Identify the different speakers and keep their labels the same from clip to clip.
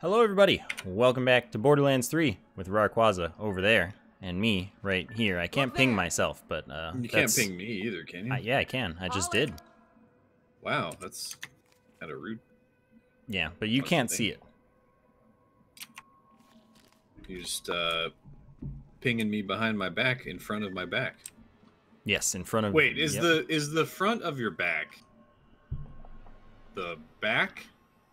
Speaker 1: Hello, everybody. Welcome back to Borderlands 3 with Rawrquaza over there and me right here. I can't ping myself, but uh,
Speaker 2: You can't
Speaker 1: that's-
Speaker 2: ping me either, can you?
Speaker 1: I- yeah, I can. I just did.
Speaker 2: Wow, that's kind of rude.
Speaker 1: Yeah, but you can't see it.
Speaker 2: You're just uh, pinging me behind my back, in front of my back.
Speaker 1: Yes, in front of.
Speaker 2: Wait, is
Speaker 1: yep.
Speaker 2: the is the front of your back the back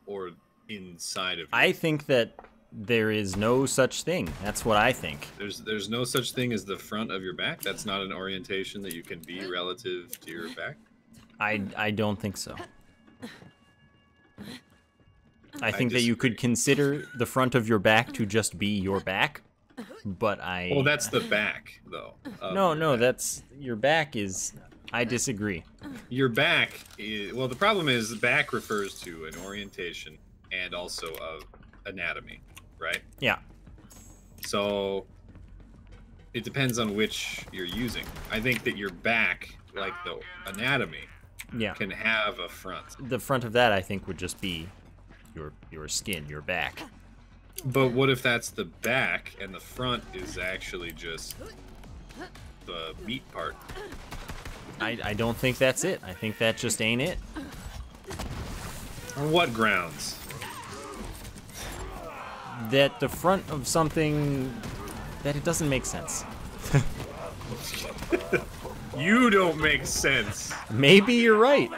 Speaker 2: or inside of you?
Speaker 1: I think that there is no such thing. That's what I think.
Speaker 2: There's there's no such thing as the front of your back. That's not an orientation that you can be relative to your back.
Speaker 1: I I don't think so. I
Speaker 2: I
Speaker 1: think that you could consider the front of your back to just be your back, but I.
Speaker 2: Well, that's the back though.
Speaker 1: No, no,
Speaker 2: back.
Speaker 1: that's your back is. I disagree.
Speaker 2: Your back is well. The problem is the back refers to an orientation and also of anatomy, right?
Speaker 1: Yeah.
Speaker 2: So it depends on which you're using. I think that your back, like the anatomy,
Speaker 1: Yeah.
Speaker 2: can have a front.
Speaker 1: The front of that I think would just be your your skin, your back.
Speaker 2: But what if that's the back and the front is actually just the meat part?
Speaker 1: I, I don't think that's it. I think that just ain't it.
Speaker 2: On what grounds?
Speaker 1: That the front of something that it doesn't make sense.
Speaker 2: You don't make sense.
Speaker 1: Maybe you're right.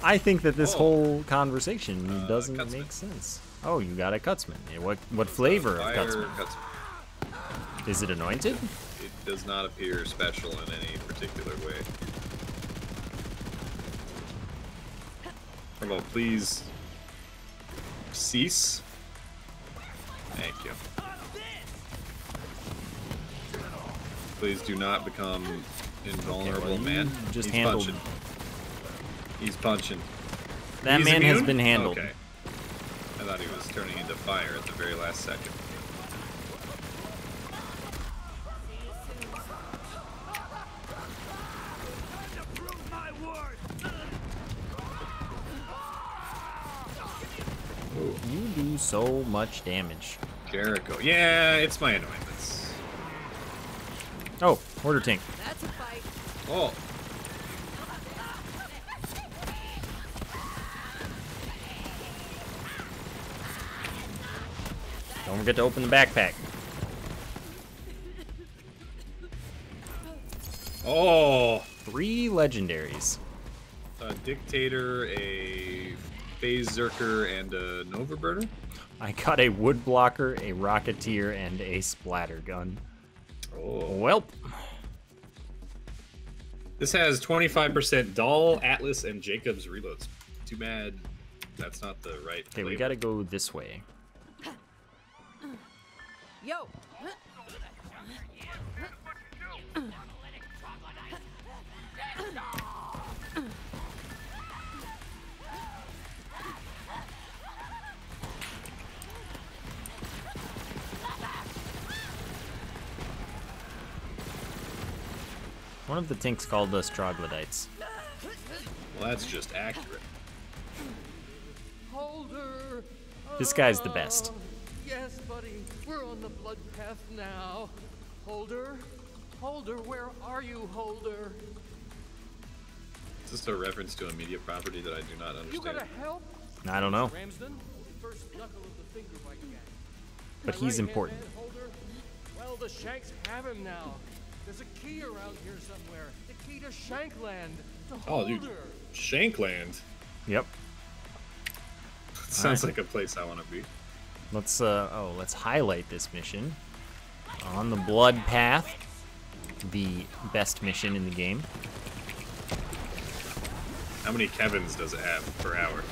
Speaker 1: I think that this
Speaker 2: Oh.
Speaker 1: whole conversation
Speaker 2: Uh,
Speaker 1: doesn't
Speaker 2: Cutsman.
Speaker 1: make sense. Oh, you got a Cutsman. What what flavor of
Speaker 2: Fire
Speaker 1: Cutsman? Is it anointed?
Speaker 2: It does not appear special in any particular way. Hello, please cease. Thank you. Please do not become invulnerable,
Speaker 1: well,
Speaker 2: man.
Speaker 1: just
Speaker 2: He's
Speaker 1: handled-
Speaker 2: punching. He's punching.
Speaker 1: That
Speaker 2: He's
Speaker 1: man has been handled.
Speaker 2: Okay. I thought he was turning into fire at the very last second.
Speaker 1: You do so much damage.
Speaker 2: Jericho. Yeah, it's my annoyance.
Speaker 1: Oh, order tank.
Speaker 3: That's a fight.
Speaker 2: Oh,
Speaker 1: Don't forget to open the backpack.
Speaker 2: oh,
Speaker 1: Three legendaries.
Speaker 2: a dictator, a phase zerker, and a nova burner.
Speaker 1: I got a wood blocker, a rocketeer, and a splatter gun.
Speaker 2: Oh,
Speaker 1: Welp.
Speaker 2: this has 25% Dahl, Atlas, and Jakobs reloads. Too bad that's not the right.
Speaker 1: Okay, we gotta go this way.
Speaker 3: Yo.
Speaker 1: One of the tinks called us troglodytes.
Speaker 2: Well, that's just accurate.
Speaker 4: Holder!
Speaker 1: This guy's the best.
Speaker 4: Yes, buddy. We're on the blood path now. Holder? Holder, where are you, Holder?
Speaker 2: Is this a reference to a media property that I do not understand?
Speaker 4: You
Speaker 2: understand?
Speaker 4: gotta help?
Speaker 1: I don't know,
Speaker 4: Ramsden? First knuckle of the finger bite gang.
Speaker 1: but he's important.
Speaker 4: Well, the Shanks have him now. There's a key around here somewhere. The key to Shankland. To
Speaker 2: Oh, dude. Shankland.
Speaker 1: Yep.
Speaker 2: Sounds like a place I want to be.
Speaker 1: Let's uh oh, let's highlight this mission. On the blood path. The best mission in the game.
Speaker 2: How many Kevins does it have per hour?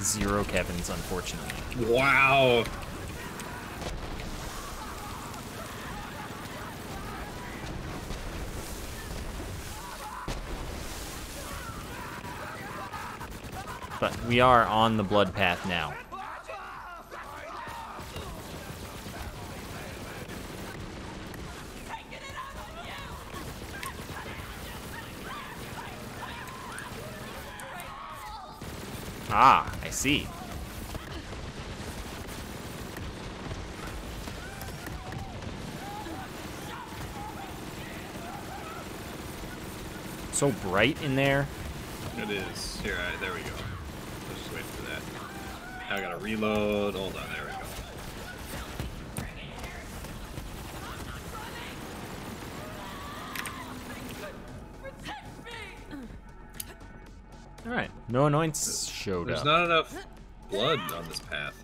Speaker 1: Zero Kevins, unfortunately.
Speaker 2: Wow.
Speaker 1: but we are on the blood path now. Ah, I see. So bright in there.
Speaker 2: It is. Here, right, there we go. Now I gotta reload. Hold on, there we go.
Speaker 1: All right. No annoyance showed
Speaker 2: There's
Speaker 1: up.
Speaker 2: There's not enough blood on this path.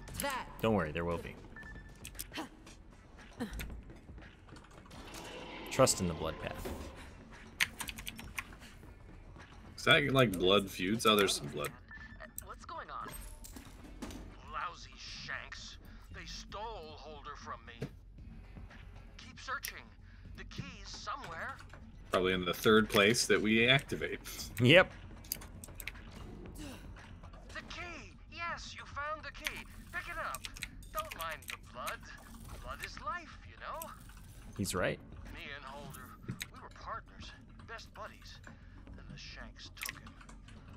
Speaker 1: Don't worry, there will be. Trust in the blood path.
Speaker 2: Is that like blood feuds? Oh, there's some blood.
Speaker 4: Searching. The key's somewhere.
Speaker 2: Probably in the third place that we activate.
Speaker 1: Yep.
Speaker 4: The key! Yes, you found the key. Pick it up. Don't mind the blood. Blood is life, you know?
Speaker 1: He's right.
Speaker 4: Me and Holder, we were partners, best buddies. Then the Shanks took him.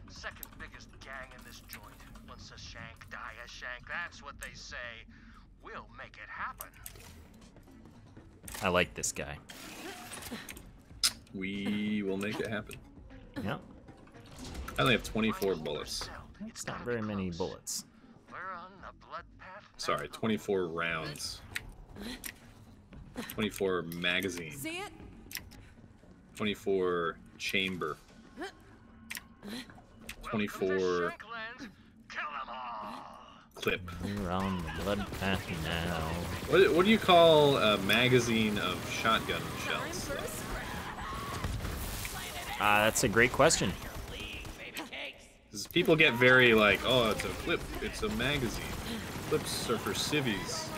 Speaker 4: Second biggest gang in this joint. Once a Shank, die a Shank. That's what they say. We'll make it happen.
Speaker 1: I like this guy.
Speaker 2: We will make it happen.
Speaker 1: Yep.
Speaker 2: I only have 24 bullets.
Speaker 1: It's not very many bullets.
Speaker 4: We're on the blood path now.
Speaker 2: Sorry, 24 rounds. 24 magazine.
Speaker 3: See it?
Speaker 2: 24 chamber. 24
Speaker 4: Shankland. Kill 'em all.
Speaker 2: Clip.
Speaker 1: We're on the blood path now.
Speaker 2: What, what do you call a magazine of shotgun shells?
Speaker 1: Uh, that's a great question.
Speaker 2: 'Cause people get very like, oh, it's a clip, it's a magazine. Clips are for civvies.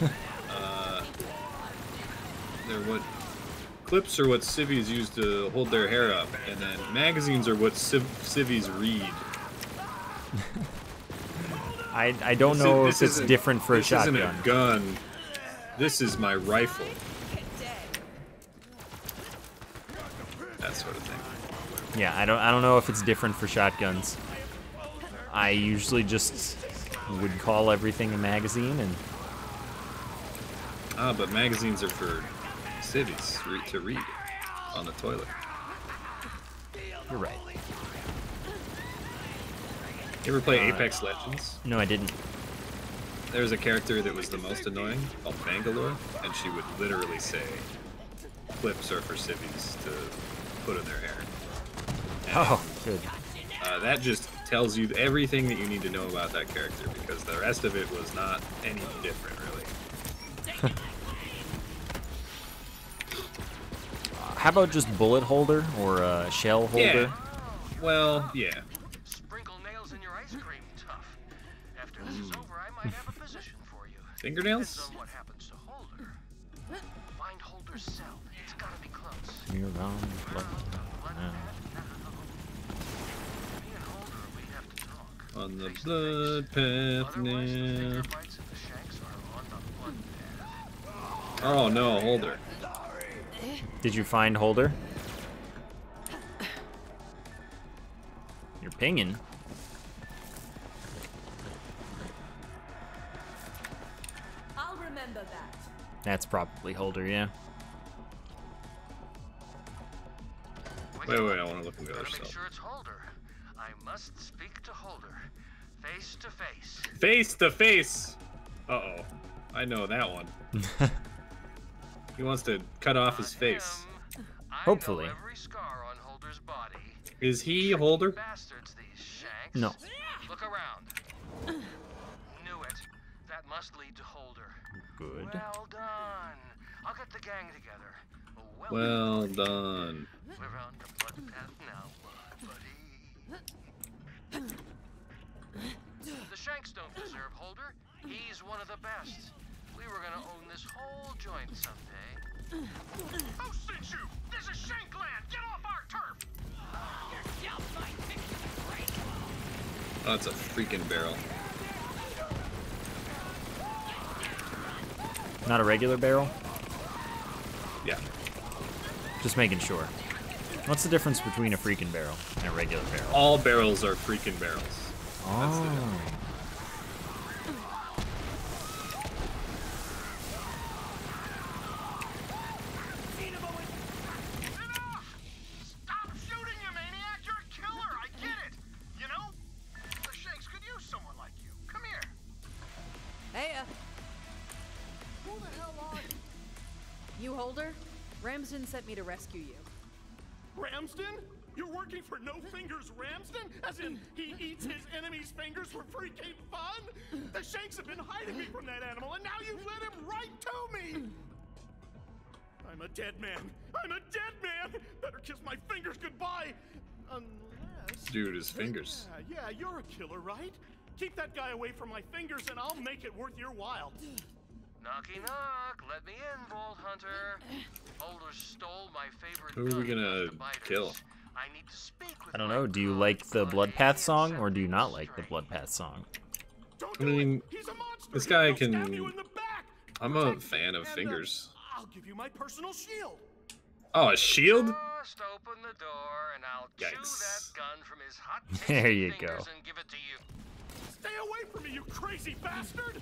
Speaker 2: uh, they're what clips are what civvies use to hold their hair up, and then magazines are what civ- civvies read.
Speaker 1: I, I don't
Speaker 2: This
Speaker 1: know
Speaker 2: is-
Speaker 1: if it's different for a shotgun.
Speaker 2: this isn't a gun. This is my rifle. That sort of thing.
Speaker 1: Yeah, I don't I don't know if it's different for shotguns. I usually just would call everything a magazine and
Speaker 2: Ah, but magazines are for civvies to read on the toilet.
Speaker 1: you're right.
Speaker 2: You ever play
Speaker 1: Uh,
Speaker 2: Apex Legends?
Speaker 1: No, I didn't.
Speaker 2: There was a character that was the most annoying called Bangalore, and she would literally say, "Clips are for civvies to put in their hair."
Speaker 1: Oh, good.
Speaker 2: Uh, that just tells you everything that you need to know about that character because the rest of it was not any different, really.
Speaker 1: How about just bullet holder or uh, shell holder?
Speaker 2: Yeah. Well, yeah.
Speaker 4: Bites and the shanks are on the blood path.
Speaker 2: Oh no, holder.
Speaker 1: Did you find holder? You're pinging. That's probably holder, yeah.
Speaker 2: Wait, wait, I want to look in the other
Speaker 4: Gotta make
Speaker 2: cell.
Speaker 4: sure it's Holder. I must speak to Holder. Face to face.
Speaker 2: Face to face. Uh oh, I know that one. He wants to cut off his face.
Speaker 4: him,
Speaker 1: Hopefully.
Speaker 4: Every scar on Holder's body.
Speaker 2: Is he holder?
Speaker 4: Bastards, these.
Speaker 1: No.
Speaker 4: Look around. Knew it. That must lead to Holder.
Speaker 1: Good.
Speaker 4: Well done. I'll get the gang together. Well,
Speaker 2: Well done.
Speaker 4: we're on the blood path now, buddy. The Shanks don't deserve Holder. He's one of the best. We were gonna own this whole joint someday. Who sent you? This is Shankland! Get off our turf!
Speaker 2: Oh, that's a freaking barrel.
Speaker 1: Not a regular barrel?
Speaker 2: Yeah.
Speaker 1: Just making sure. What's the difference between a freaking barrel and a regular barrel?
Speaker 2: All barrels are freaking barrels.
Speaker 1: Oh.
Speaker 5: Rescue you.
Speaker 6: Ramsden? You're working for No Fingers Ramsden? As in, he eats his enemy's fingers for freaking fun? The Shanks have been hiding me from that animal, and now you've led him right to me! I'm a dead man. I'm a dead man! Better kiss my fingers goodbye! Unless...
Speaker 2: Dude, his fingers.
Speaker 6: Yeah, yeah, you're a killer, right? Keep that guy away from my fingers, and I'll make it worth your while.
Speaker 4: Knocky knock, let me in, Vault Hunter. Holder stole my favorite
Speaker 2: Who are we gonna
Speaker 4: off the biters.
Speaker 2: kill?
Speaker 4: I need to speak with
Speaker 1: I don't know. Do you like the
Speaker 4: buddy
Speaker 1: Bloodpath song, or do you not like the
Speaker 4: Strength.
Speaker 1: Bloodpath song?
Speaker 2: I mean!
Speaker 6: He's a monster!
Speaker 2: this guy can-
Speaker 6: you in the back!
Speaker 2: I'm a fan of
Speaker 6: uh,
Speaker 2: fingers.
Speaker 6: I'll give you my personal shield.
Speaker 2: Oh, a shield?
Speaker 4: Just open the door and I'll chew
Speaker 2: Yikes.
Speaker 4: that gun from his hot
Speaker 1: There you go.
Speaker 4: and give it to you.
Speaker 6: Stay away from me, you crazy bastard!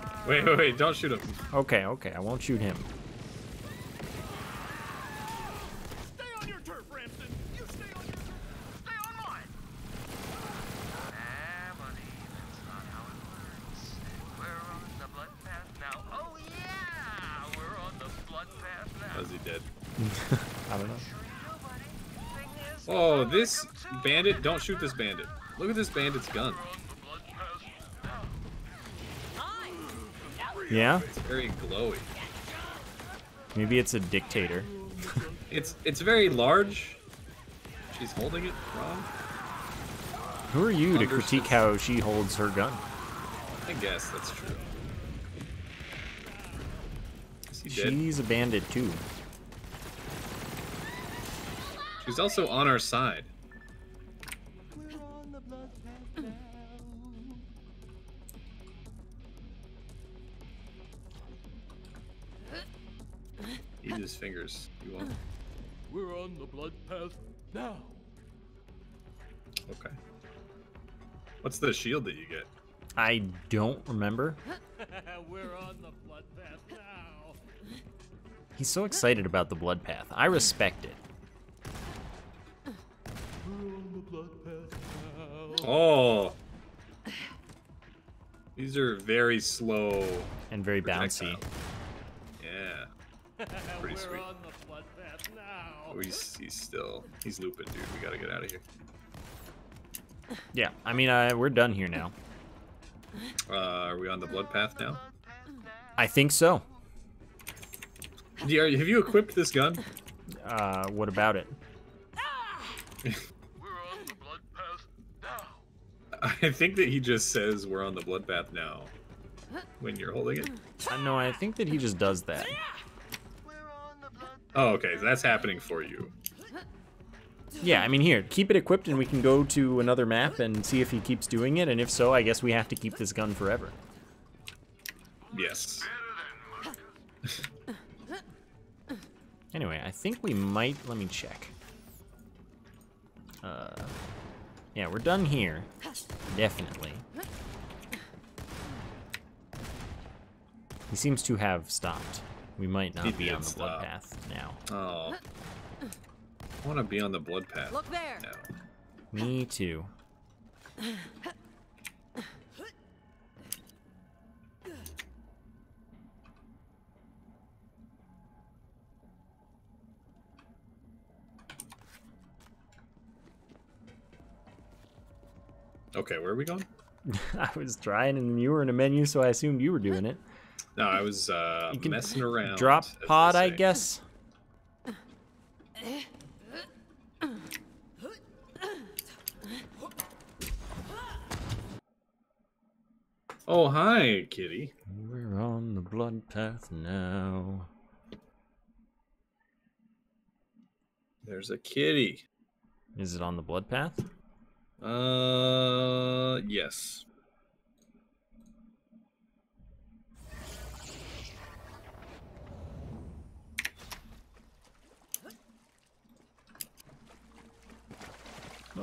Speaker 4: Holder, buddy.
Speaker 2: Wait, wait, wait, don't shoot him.
Speaker 1: Okay, okay. I won't shoot him.
Speaker 6: Stay on your turf, Ramsden. You stay on your turf.
Speaker 4: Stay on mine. That's not how it works. We're on the blood path now. Oh yeah, we're on the blood path now.
Speaker 2: Is he dead?
Speaker 1: I don't know.
Speaker 4: Sure you do, buddy. Thing is,
Speaker 2: Oh, this
Speaker 4: like 'em too.
Speaker 2: bandit, don't shoot this bandit. Look at this bandit's gun.
Speaker 1: Yeah?
Speaker 2: It's very glowy.
Speaker 1: Maybe it's a dictator.
Speaker 2: It's it's very large. She's holding it wrong.
Speaker 1: Who are you to critique how she holds her gun?
Speaker 2: I guess that's true. Is he dead?
Speaker 1: She's a bandit too.
Speaker 2: She's also on our side. Eat his fingers. You won't.
Speaker 6: We're on the blood path now.
Speaker 2: Okay. What's the shield that you get?
Speaker 1: I don't remember.
Speaker 6: We're on the blood path now.
Speaker 1: He's so excited about the blood path. I respect it.
Speaker 6: We're on the blood path now.
Speaker 2: Oh. These are very slow.
Speaker 1: And very bouncy.
Speaker 2: projectiles. Yeah. Pretty
Speaker 6: We're
Speaker 2: sweet.
Speaker 6: on the blood path now.
Speaker 2: Oh, he's, he's still. He's looping, dude. We gotta get out of here.
Speaker 1: Yeah, I mean, uh, we're done here now.
Speaker 2: Uh, are we on the blood path now?
Speaker 4: Blood path now.
Speaker 1: I think so.
Speaker 2: Yeah, have you equipped this gun?
Speaker 1: Uh, what about it?
Speaker 4: We're on the blood path now.
Speaker 2: I think that he just says we're on the blood path now. When you're holding it.
Speaker 1: Uh, no, I think that he just does that.
Speaker 4: We're on the blood
Speaker 2: Oh, okay. That's happening for you.
Speaker 1: Yeah, I mean, here, keep it equipped and we can go to another map and see if he keeps doing it. And if so, I guess we have to keep this gun forever.
Speaker 2: Yes.
Speaker 1: Anyway, I think we might. Let me check. Uh, yeah, we're done here. Definitely. He seems to have stopped. We might not
Speaker 2: oh.
Speaker 1: be on the blood
Speaker 2: stop.
Speaker 1: path now.
Speaker 2: Oh. I want to be on the blood path.
Speaker 5: Look there.
Speaker 2: now.
Speaker 1: Me too.
Speaker 2: Okay, where are we going?
Speaker 1: I was trying, and you were in a menu, so I assumed you were doing it.
Speaker 2: No, I was uh, messing around.
Speaker 1: Drop pod, I guess.
Speaker 2: Oh, hi, kitty.
Speaker 1: We're on the blood path now.
Speaker 2: There's a kitty.
Speaker 1: Is it on the blood path?
Speaker 2: Uh, yes.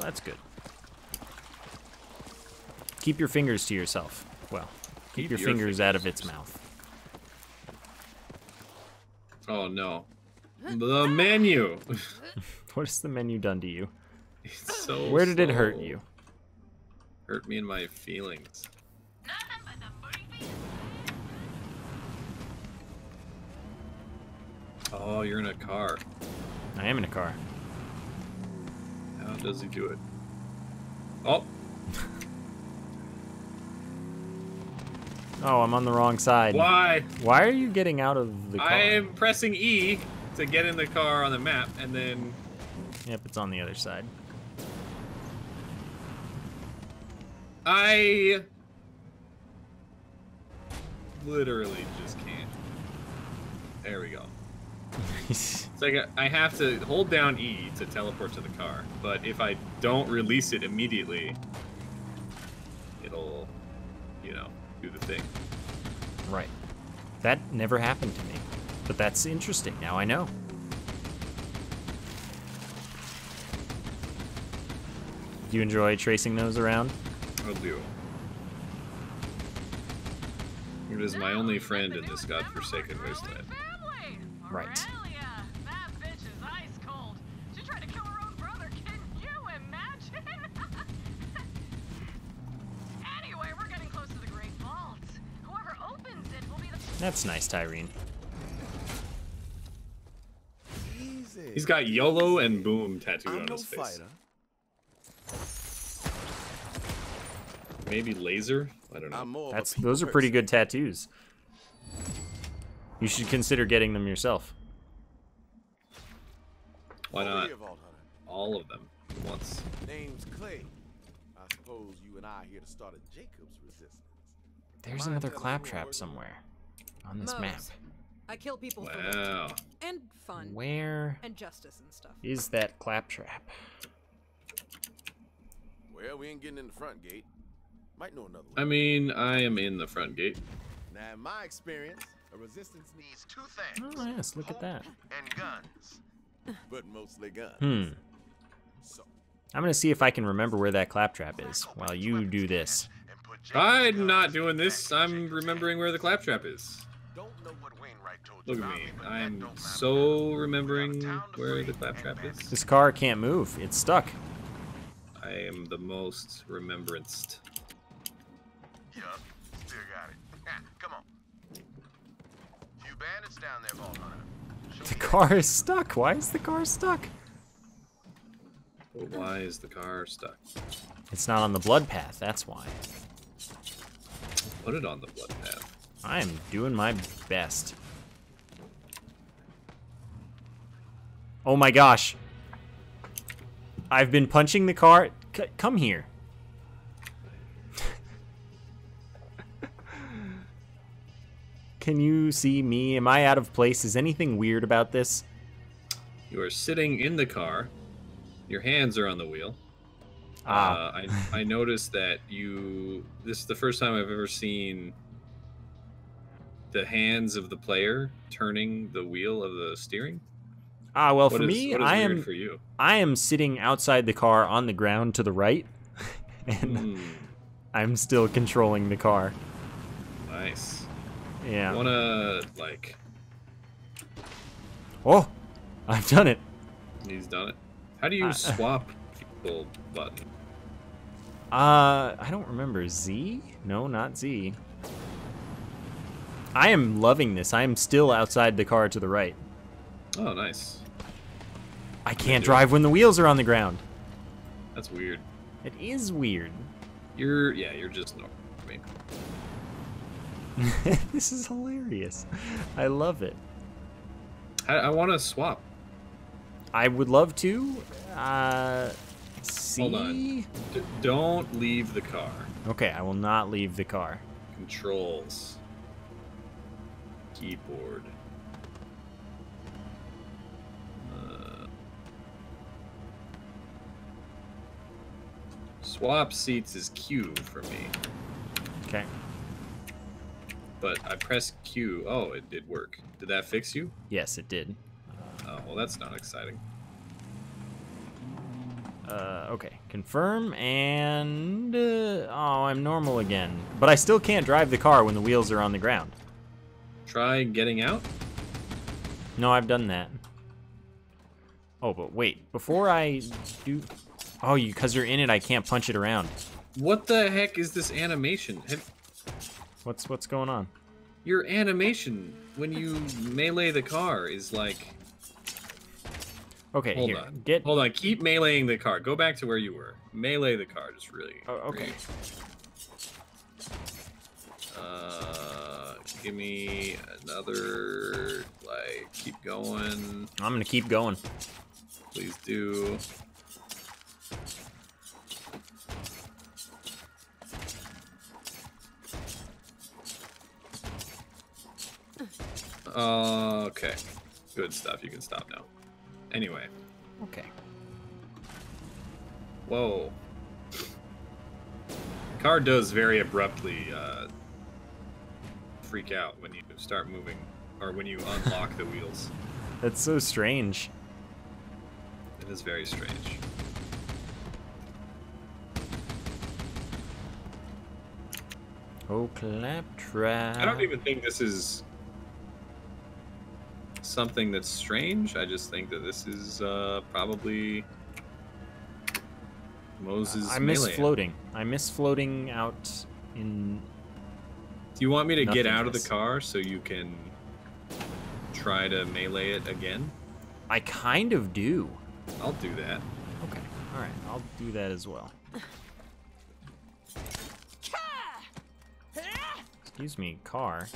Speaker 1: That's good. Keep your fingers to yourself. Well, keep,
Speaker 2: Keep
Speaker 1: your,
Speaker 2: your
Speaker 1: fingers, out of its mouth.
Speaker 2: Oh no. The menu.
Speaker 1: What has the menu done to you?
Speaker 2: It's so.
Speaker 1: Where did it hurt you?
Speaker 2: Hurt me in my feelings. Oh, you're in a car.
Speaker 1: I am in a car.
Speaker 2: Does he do it? Oh,
Speaker 1: Oh, I'm on the wrong side.
Speaker 2: why?
Speaker 1: Why are you getting out of the car?
Speaker 2: I am pressing E to get in the car on the map, and then
Speaker 1: Yep, it's on the other side.
Speaker 2: I literally just can't. There we go. It's like I have to hold down E to teleport to the car, but if I don't release it immediately, it'll, you know, do the thing.
Speaker 1: right. That never happened to me. But that's interesting. Now I know. Do you enjoy tracing those around?
Speaker 2: I'll do. It is my only friend in this godforsaken wasteland.
Speaker 7: Family!
Speaker 1: Right.
Speaker 7: Aurelia! That bitch is ice cold. She tried to kill her own brother. Can you imagine? anyway, we're getting close to the Great Vault. Whoever opens it will be the.
Speaker 1: That's nice, Tyreen.
Speaker 8: Easy.
Speaker 2: He's got YOLO and Boom tattooed
Speaker 8: I'm
Speaker 2: on
Speaker 8: no
Speaker 2: his face.
Speaker 8: fighter.
Speaker 2: Maybe laser? I don't know.
Speaker 8: More
Speaker 1: That's those are pretty good tattoos. You should consider getting them yourself.
Speaker 2: Why not?
Speaker 8: here, Vault Hunter.
Speaker 2: All of them at once.
Speaker 8: Name's Clay. I suppose you and I are here to start a Jacob's resistance.
Speaker 1: There's
Speaker 8: Mind
Speaker 1: another claptrap somewhere on this
Speaker 5: Moe's.
Speaker 1: map.
Speaker 5: I kill people for work.
Speaker 2: Wow.
Speaker 5: and fun
Speaker 1: Where
Speaker 5: and justice and stuff.
Speaker 1: is that claptrap?
Speaker 8: Well, we ain't getting in the front gate. Might know another
Speaker 2: Way.
Speaker 8: I
Speaker 2: mean, I am in the front gate.
Speaker 8: Now, in my experience, a resistance needs
Speaker 4: Needs two things.
Speaker 1: Oh yes, look at that.
Speaker 4: And guns.
Speaker 8: but mostly guns.
Speaker 1: Hmm.
Speaker 8: So,
Speaker 1: I'm gonna see if I can remember where that claptrap is while you do this.
Speaker 4: And put Jacob's
Speaker 2: I'm not doing this. I'm remembering where the claptrap is.
Speaker 8: don't know
Speaker 4: What Wainwright told you
Speaker 2: Look at me. I'm so remembering
Speaker 4: got a town to
Speaker 2: where the claptrap is.
Speaker 1: This car can't move. It's stuck.
Speaker 2: I am the most remembranced.
Speaker 1: The car is stuck. Why is the car stuck?
Speaker 2: Why is the car stuck?
Speaker 1: It's not on the blood path. That's why.
Speaker 2: Put it on the blood path.
Speaker 1: I am doing my best. Oh my gosh. I've been punching the car. C- come here. Can you see me? Am I out of place? Is anything weird about this?
Speaker 2: You are sitting in the car. Your hands are on the wheel.
Speaker 1: Ah.
Speaker 2: Uh, I, I noticed that you. This is the first time I've ever seen the hands of the player turning the wheel of the steering.
Speaker 1: Ah, well,
Speaker 2: What
Speaker 1: for
Speaker 2: is-
Speaker 1: me, I am
Speaker 2: for you.
Speaker 1: I am sitting outside the car on the ground to the right, and
Speaker 2: Hmm,
Speaker 1: I'm still controlling the car.
Speaker 2: nice.
Speaker 1: Yeah.
Speaker 2: Wanna like?
Speaker 1: Oh, I've done it.
Speaker 2: He's done it. How do you
Speaker 1: Uh,
Speaker 2: swap people button?
Speaker 1: Uh, I don't remember. Z? No, not Z. I am loving this. I am still outside the car to the right.
Speaker 2: Oh, nice.
Speaker 1: I can't drive when the wheels are on the ground.
Speaker 2: That's weird.
Speaker 1: It is weird.
Speaker 2: You're yeah. You're just normal. I mean,
Speaker 1: this is hilarious. I love it.
Speaker 2: I, I want to swap.
Speaker 1: I would love to. Uh, see.
Speaker 2: Hold on. D- don't leave the car.
Speaker 1: Okay, I will not leave the car.
Speaker 2: Controls. Keyboard. Uh, swap seats is Q for me,
Speaker 1: Okay.
Speaker 2: But I pressed Q. Oh, it did work. Did that fix you?
Speaker 1: Yes, it did.
Speaker 2: Oh, well, that's not exciting.
Speaker 1: Uh, okay. Confirm and uh, oh, I'm normal again. But I still can't drive the car when the wheels are on the ground.
Speaker 2: Try getting out.
Speaker 1: No, I've done that. Oh, but wait. Before I do, oh, you because you're in it, I can't punch it around.
Speaker 2: What the heck is this animation? Have-
Speaker 1: What's what's going on?
Speaker 2: Your animation when you melee the car is like.
Speaker 1: Okay,
Speaker 2: Hold
Speaker 1: here.
Speaker 2: on.
Speaker 1: Get.
Speaker 2: Hold on. Keep meleeing the car. Go back to where you were. Melee the car. Just really.
Speaker 1: Oh, okay.
Speaker 2: Uh, give me another. Like, keep going.
Speaker 1: I'm gonna keep going.
Speaker 2: Please do. Uh, okay. Good stuff. You can stop now. Anyway.
Speaker 1: Okay.
Speaker 2: Whoa. Car does very abruptly uh, freak out when you start moving, or when you unlock the wheels.
Speaker 1: That's so strange.
Speaker 2: It is very strange.
Speaker 1: Oh, claptrap.
Speaker 2: I don't even think this is something that's strange. I just think that this is uh, probably Moses.
Speaker 1: I miss
Speaker 2: melee.
Speaker 1: floating. I miss floating out in.
Speaker 2: Do you want me to get out of the car so you can try to melee it again?
Speaker 1: I kind of do.
Speaker 2: I'll do that.
Speaker 1: Okay. All right. I'll do that as well. Excuse me, car.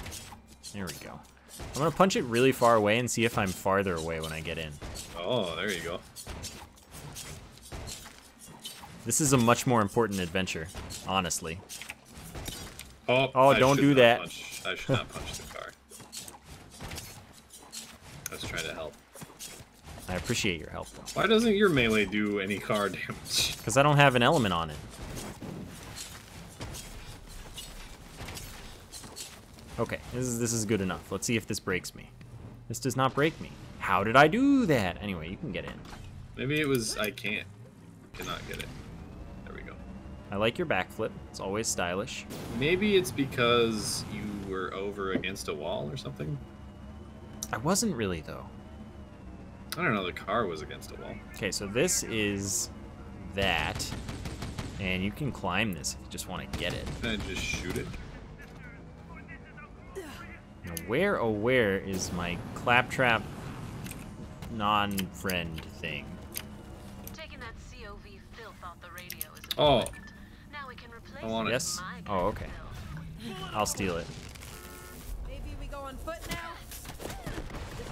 Speaker 1: There we go. I'm gonna punch it really far away and see if I'm farther away when I get in.
Speaker 2: Oh, there you go.
Speaker 1: This is a much more important adventure, honestly.
Speaker 2: Oh,
Speaker 1: Oh,
Speaker 2: I
Speaker 1: don't do that.
Speaker 2: Punch, I should not punch the car. I was trying to help.
Speaker 1: I appreciate your help, though.
Speaker 2: Why doesn't your melee do any car damage?
Speaker 1: Because I don't have an element on it. Okay, this is this is good enough. Let's see if this breaks me. This does not break me. How did I do that? Anyway, you can get in.
Speaker 2: Maybe it was I can't. Cannot get it. There we go.
Speaker 1: I like your backflip. It's always stylish.
Speaker 2: Maybe it's because you were over against a wall or something.
Speaker 1: I wasn't really though.
Speaker 2: I don't know. The car was against a wall.
Speaker 1: Okay, so this is that, and you can climb this if you just want to get it.
Speaker 2: Can I just shoot it?
Speaker 1: Now, where oh where is my claptrap non-friend thing?
Speaker 7: Taking that COV filth off the radio is
Speaker 2: Oh.
Speaker 7: Now we can replace
Speaker 2: I want it.
Speaker 1: Yes? Oh, okay. I'll steal it.
Speaker 5: Maybe we go on foot now?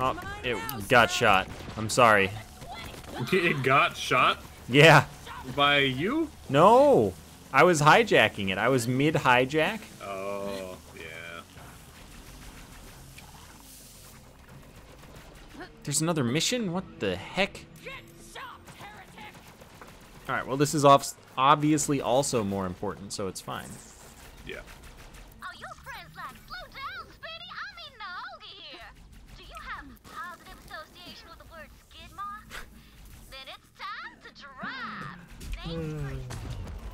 Speaker 1: Oh, it got shot. I'm sorry.
Speaker 2: It got shot
Speaker 1: Yeah.
Speaker 2: by you?
Speaker 1: No. I was hijacking it. I was mid hijack.
Speaker 2: Oh, yeah.
Speaker 1: There's another mission? What the heck? Alright, well, this is off obviously also more important, so it's fine.
Speaker 2: Yeah. Hmm.
Speaker 7: Oh, yeah, this like, slow down, Speedy. I mean Naogi here. Do you have positive association with the word skid mark? then it's time to drive. Name's free.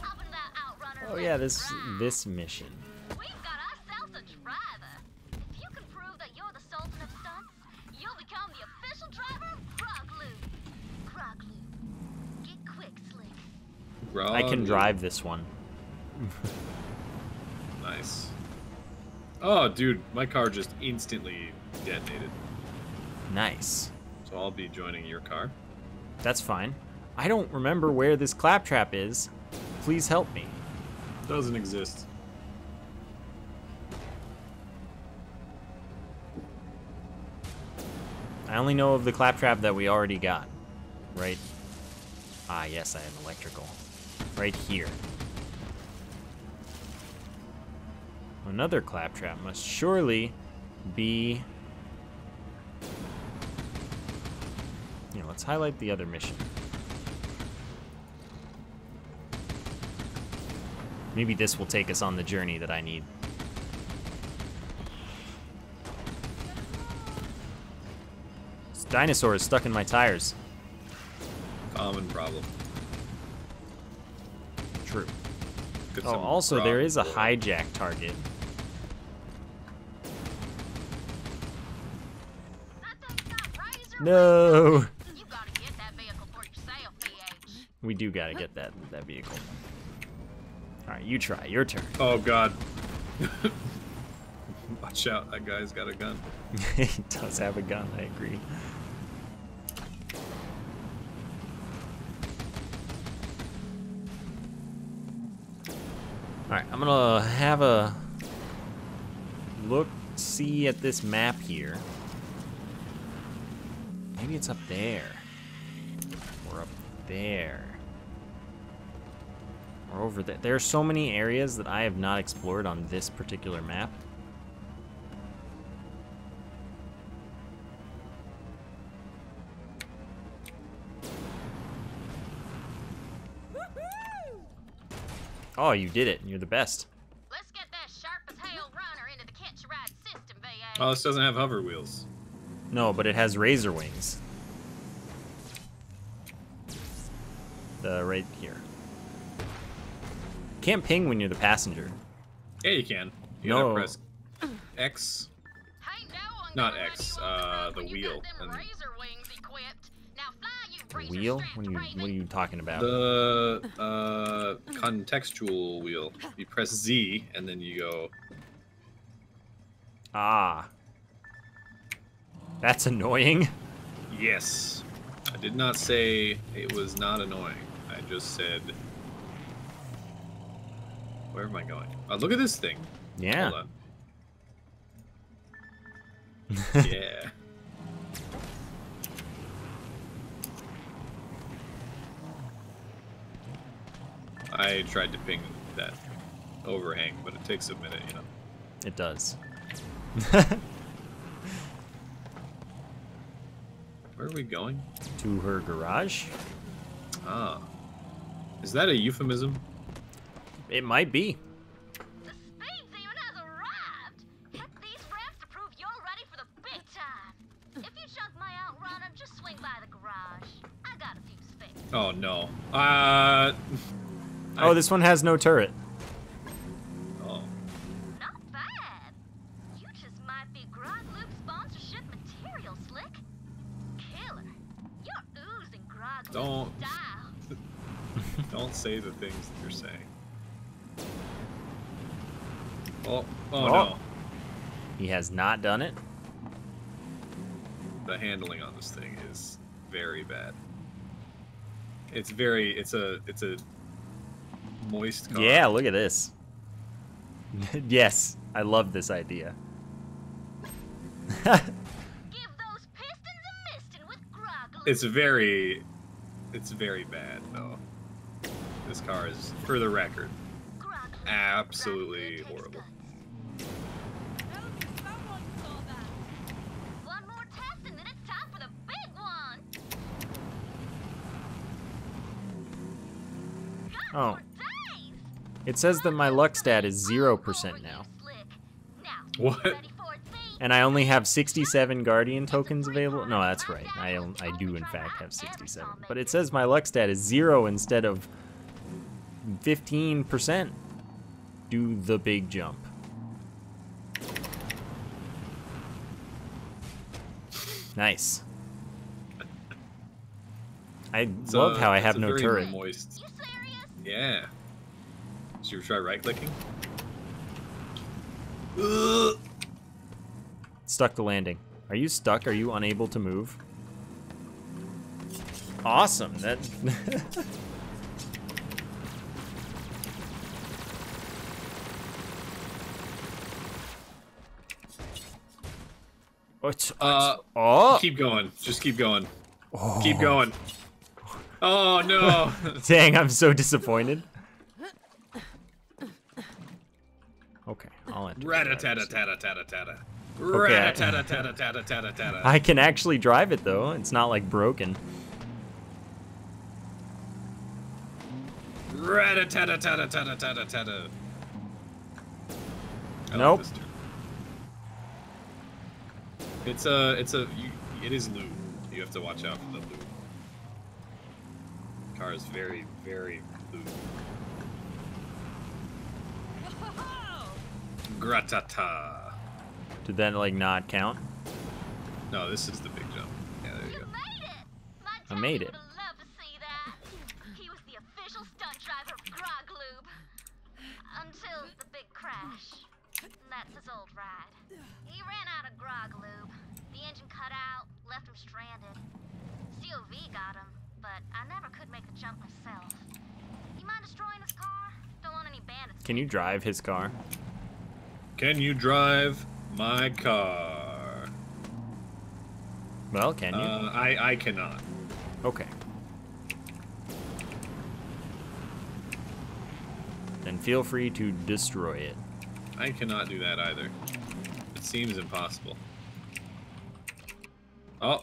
Speaker 7: Hop in that outrunner.
Speaker 1: Oh
Speaker 7: let's
Speaker 1: yeah, this
Speaker 7: ride.
Speaker 1: this mission.
Speaker 7: We've got ourselves a driver. If you can prove that you're the Sultan of Stunts, you'll become the official driver of Kroglu. Kroglu. Get quick,
Speaker 1: I can drive this one.
Speaker 2: Nice. Oh, dude, my car just instantly detonated.
Speaker 1: Nice.
Speaker 2: So I'll be joining your car.
Speaker 1: That's fine. I don't remember where this claptrap is. Please help me.
Speaker 2: Doesn't exist.
Speaker 1: I only know of the claptrap that we already got. Right. Ah, yes, I have electrical. Right here. Another claptrap must surely be. You know, let's highlight the other mission. Maybe this will take us on the journey that I need. This dinosaur is stuck in my tires.
Speaker 2: Common problem.
Speaker 1: Oh, also, there is a hijack target.
Speaker 7: That thing's got razor
Speaker 1: No!
Speaker 7: razor. You gotta get that vehicle for yourself, PH.
Speaker 1: We do gotta get that, that vehicle. Alright, you try. Your turn.
Speaker 2: Oh god. Watch out, that guy's got a gun.
Speaker 1: he does have a gun, I agree. I'm gonna have a look, see at this map here. Maybe it's up there. Or up there. Or over there. There are so many areas that I have not explored on this particular map. Oh, you did it. You're the best.
Speaker 7: Let's get that sharp as hell runner into the catch ride system, VA.
Speaker 2: Oh, this doesn't have hover wheels.
Speaker 1: No, but it has razor wings. The right here. Can't ping when you're the passenger.
Speaker 2: Yeah, you can. You
Speaker 1: No.
Speaker 2: gotta press X.
Speaker 7: Hey, no
Speaker 2: Not X,
Speaker 7: the
Speaker 2: uh, the wheel,
Speaker 7: got them
Speaker 2: and-
Speaker 1: wheel? What are you what are you talking about?
Speaker 2: The uh, contextual wheel. You press Z and then you go.
Speaker 1: Ah. That's annoying.
Speaker 2: Yes. I did not say it was not annoying. I just said. Where am I going? Oh, look at this thing.
Speaker 1: Yeah.
Speaker 2: Hold on. yeah. I tried to ping that overhang, but it takes a minute, you know.
Speaker 1: It does.
Speaker 2: Where are we going?
Speaker 1: to her garage?
Speaker 2: Ah. Is that a euphemism?
Speaker 1: It might be.
Speaker 7: The speed demon has arrived. Hit these ramps to prove you're ready for the big time. If you chunk my outrunner, just swing by the garage. I got a few spares.
Speaker 2: Oh no. Uh.
Speaker 1: Oh, this one has no turret.
Speaker 2: Oh.
Speaker 7: Not bad. You just might be Grog Loop sponsorship material, Slick. Killer. You're oozing Grog
Speaker 2: Don't. Don't say the things that you're saying. Oh. Oh,
Speaker 1: Oh.
Speaker 2: no.
Speaker 1: He has not done it.
Speaker 2: The handling on this thing is very bad. It's very. It's a. It's a moist car.
Speaker 1: Yeah, look at this. yes, I love this idea.
Speaker 7: Give those pistons a misting with Grog
Speaker 2: It's very. It's very bad though. This car is, for the record, absolutely horrible.
Speaker 7: takes guns.
Speaker 5: Someone saw that.
Speaker 7: One more test and then it's time for the big one. God,
Speaker 1: Oh. It says that my luck stat is 0% now.
Speaker 2: What?
Speaker 1: And I only have 67 Guardian tokens available. No, that's right. I, I do, in fact, have 67. But it says my luck stat is 0 instead of 15%. Do the big jump. Nice. I
Speaker 2: It's
Speaker 1: love
Speaker 2: a-
Speaker 1: how I have no turret.
Speaker 2: Moist. Yeah. Did you try right clicking?
Speaker 1: Stuck the landing. Are you stuck? Are you unable to move? Awesome. That. What's
Speaker 2: Uh,
Speaker 1: oh
Speaker 2: Keep going. Just keep going. Keep going. Oh no.
Speaker 1: dang! I'm so disappointed. Okay, I'll enter. the driver's seat.
Speaker 2: Rat-a-tat-a-tat-a-tat-a-tat-a. Rat-a-tat-a-tat-a-tat-a-tat-a.
Speaker 1: I can actually drive it though. It's not like broken.
Speaker 2: Like
Speaker 1: Nope.
Speaker 2: It's a, it's a, you, it is lube. You have to watch out for the lube. Car is very, very lube. Gratata.
Speaker 1: Did that like not count?
Speaker 2: No, this is the big jump. Yeah, there you
Speaker 7: You
Speaker 2: go.
Speaker 7: made it!
Speaker 1: I made it.
Speaker 7: would've to see that. He was the official stunt driver of Grog Lube. Until the big crash. that's his old ride. He ran out of grog lube. The engine cut out, left him stranded. COV got him, but I never could make the jump myself. You mind destroying his car? Don't want any bandits.
Speaker 1: Can you drive his car?
Speaker 2: Can you drive my car?
Speaker 1: Well, can you?
Speaker 2: Uh, I I cannot.
Speaker 1: Okay. Then feel free to destroy it.
Speaker 2: I cannot do that either. It seems impossible. Oh,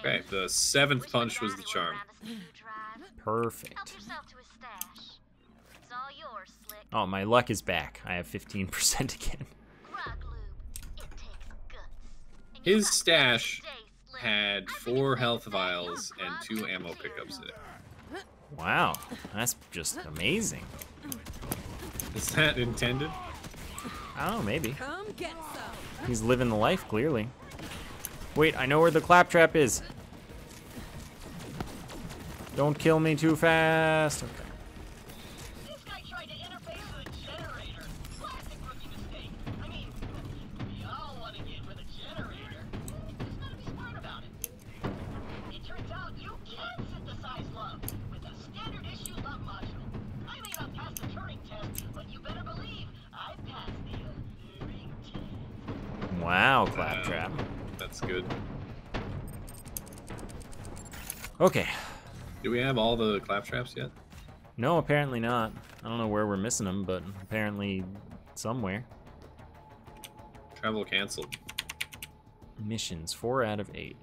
Speaker 2: okay. The seventh punch was the charm.
Speaker 7: Help
Speaker 1: Perfect.
Speaker 7: yourself to his stash. It's all yours, Slick.
Speaker 1: Oh, my luck is back. I have 15% again.
Speaker 7: Grog lube. It takes guts. And you
Speaker 2: His stash had four health
Speaker 7: safe to say
Speaker 2: vials and two ammo pickups in it.
Speaker 1: Wow, that's just amazing.
Speaker 2: Is that intended?
Speaker 1: I don't know, maybe.
Speaker 5: Come get some.
Speaker 1: He's living the life, clearly. Wait, I know where the claptrap is. Don't kill me too fast. Okay.
Speaker 9: All the
Speaker 2: claptraps yet?
Speaker 1: No, apparently not. I don't know where we're missing them, but apparently somewhere.
Speaker 2: Travel canceled.
Speaker 1: Missions, four out of eight.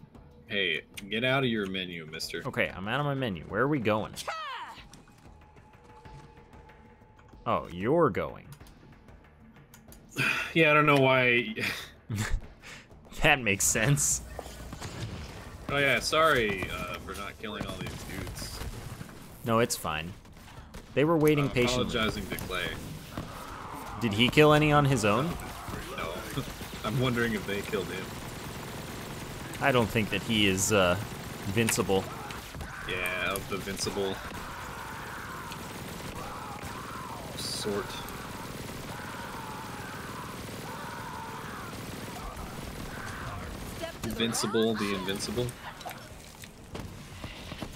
Speaker 2: Hey, get out of your menu, mister.
Speaker 1: Okay, I'm out of my menu. Where are we going? Oh, you're going.
Speaker 2: Yeah, I don't know why.
Speaker 1: That makes sense.
Speaker 2: Oh yeah, sorry uh, for not killing all these dudes.
Speaker 1: No, it's fine. They were waiting
Speaker 2: Uh,
Speaker 1: patiently.
Speaker 2: apologizing to Clay.
Speaker 1: Did he kill any on his own?
Speaker 2: No, I'm wondering if they killed him.
Speaker 1: I don't think that he is uh, invincible.
Speaker 2: Yeah, of the invincible sort.
Speaker 5: Step to the
Speaker 2: Invincible, the invincible.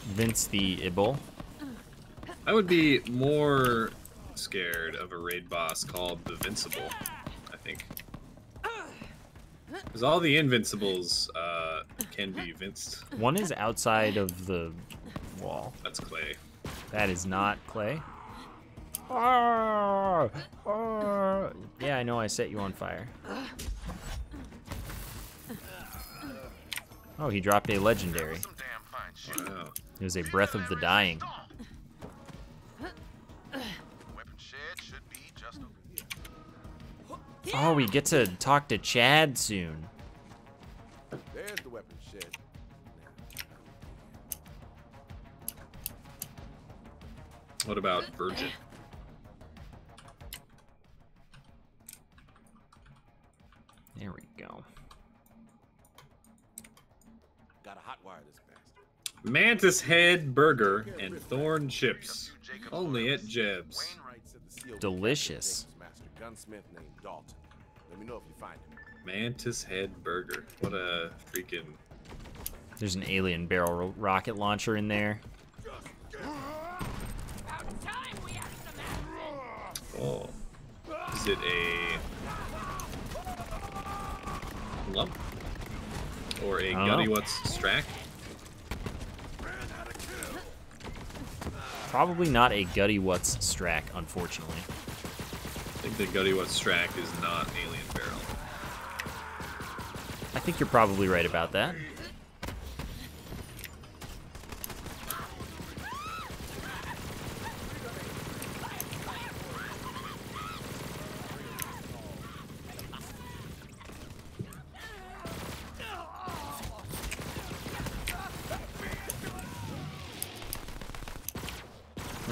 Speaker 1: Vince the Ibble.
Speaker 2: I would be more scared of a raid boss called the Vincible, I think. Because all the invincibles uh, can be vinced.
Speaker 1: One is outside of the wall.
Speaker 2: That's Clay.
Speaker 1: That is not Clay. Ah, ah. Yeah, I know I set you on fire. Oh, he dropped a legendary.
Speaker 4: Some damn fine shit.
Speaker 2: Wow.
Speaker 1: It was a Breath of the Dying. Oh, we get to talk to Chad soon.
Speaker 8: There's the weapon shed.
Speaker 2: What about Virgin?
Speaker 1: There we go.
Speaker 8: Gotta hotwire this bastard.
Speaker 2: Mantis Head Burger and Thorn Chips. Only at Jeb's.
Speaker 8: Wainwright said the seal
Speaker 1: Delicious.
Speaker 8: master gunsmith named Dalton. Let me know if you find him.
Speaker 2: Mantis Head Burger. What a freaking.
Speaker 1: There's an alien barrel ro- rocket launcher in there.
Speaker 2: Oh. Is it a. lump? Or a
Speaker 1: don't
Speaker 2: Gutty
Speaker 1: know.
Speaker 2: What's Strack?
Speaker 1: Probably not a Gutty What's Strack, unfortunately.
Speaker 2: I think the Gutty What's Strack is not Alien Barrel.
Speaker 1: I think you're probably right about that.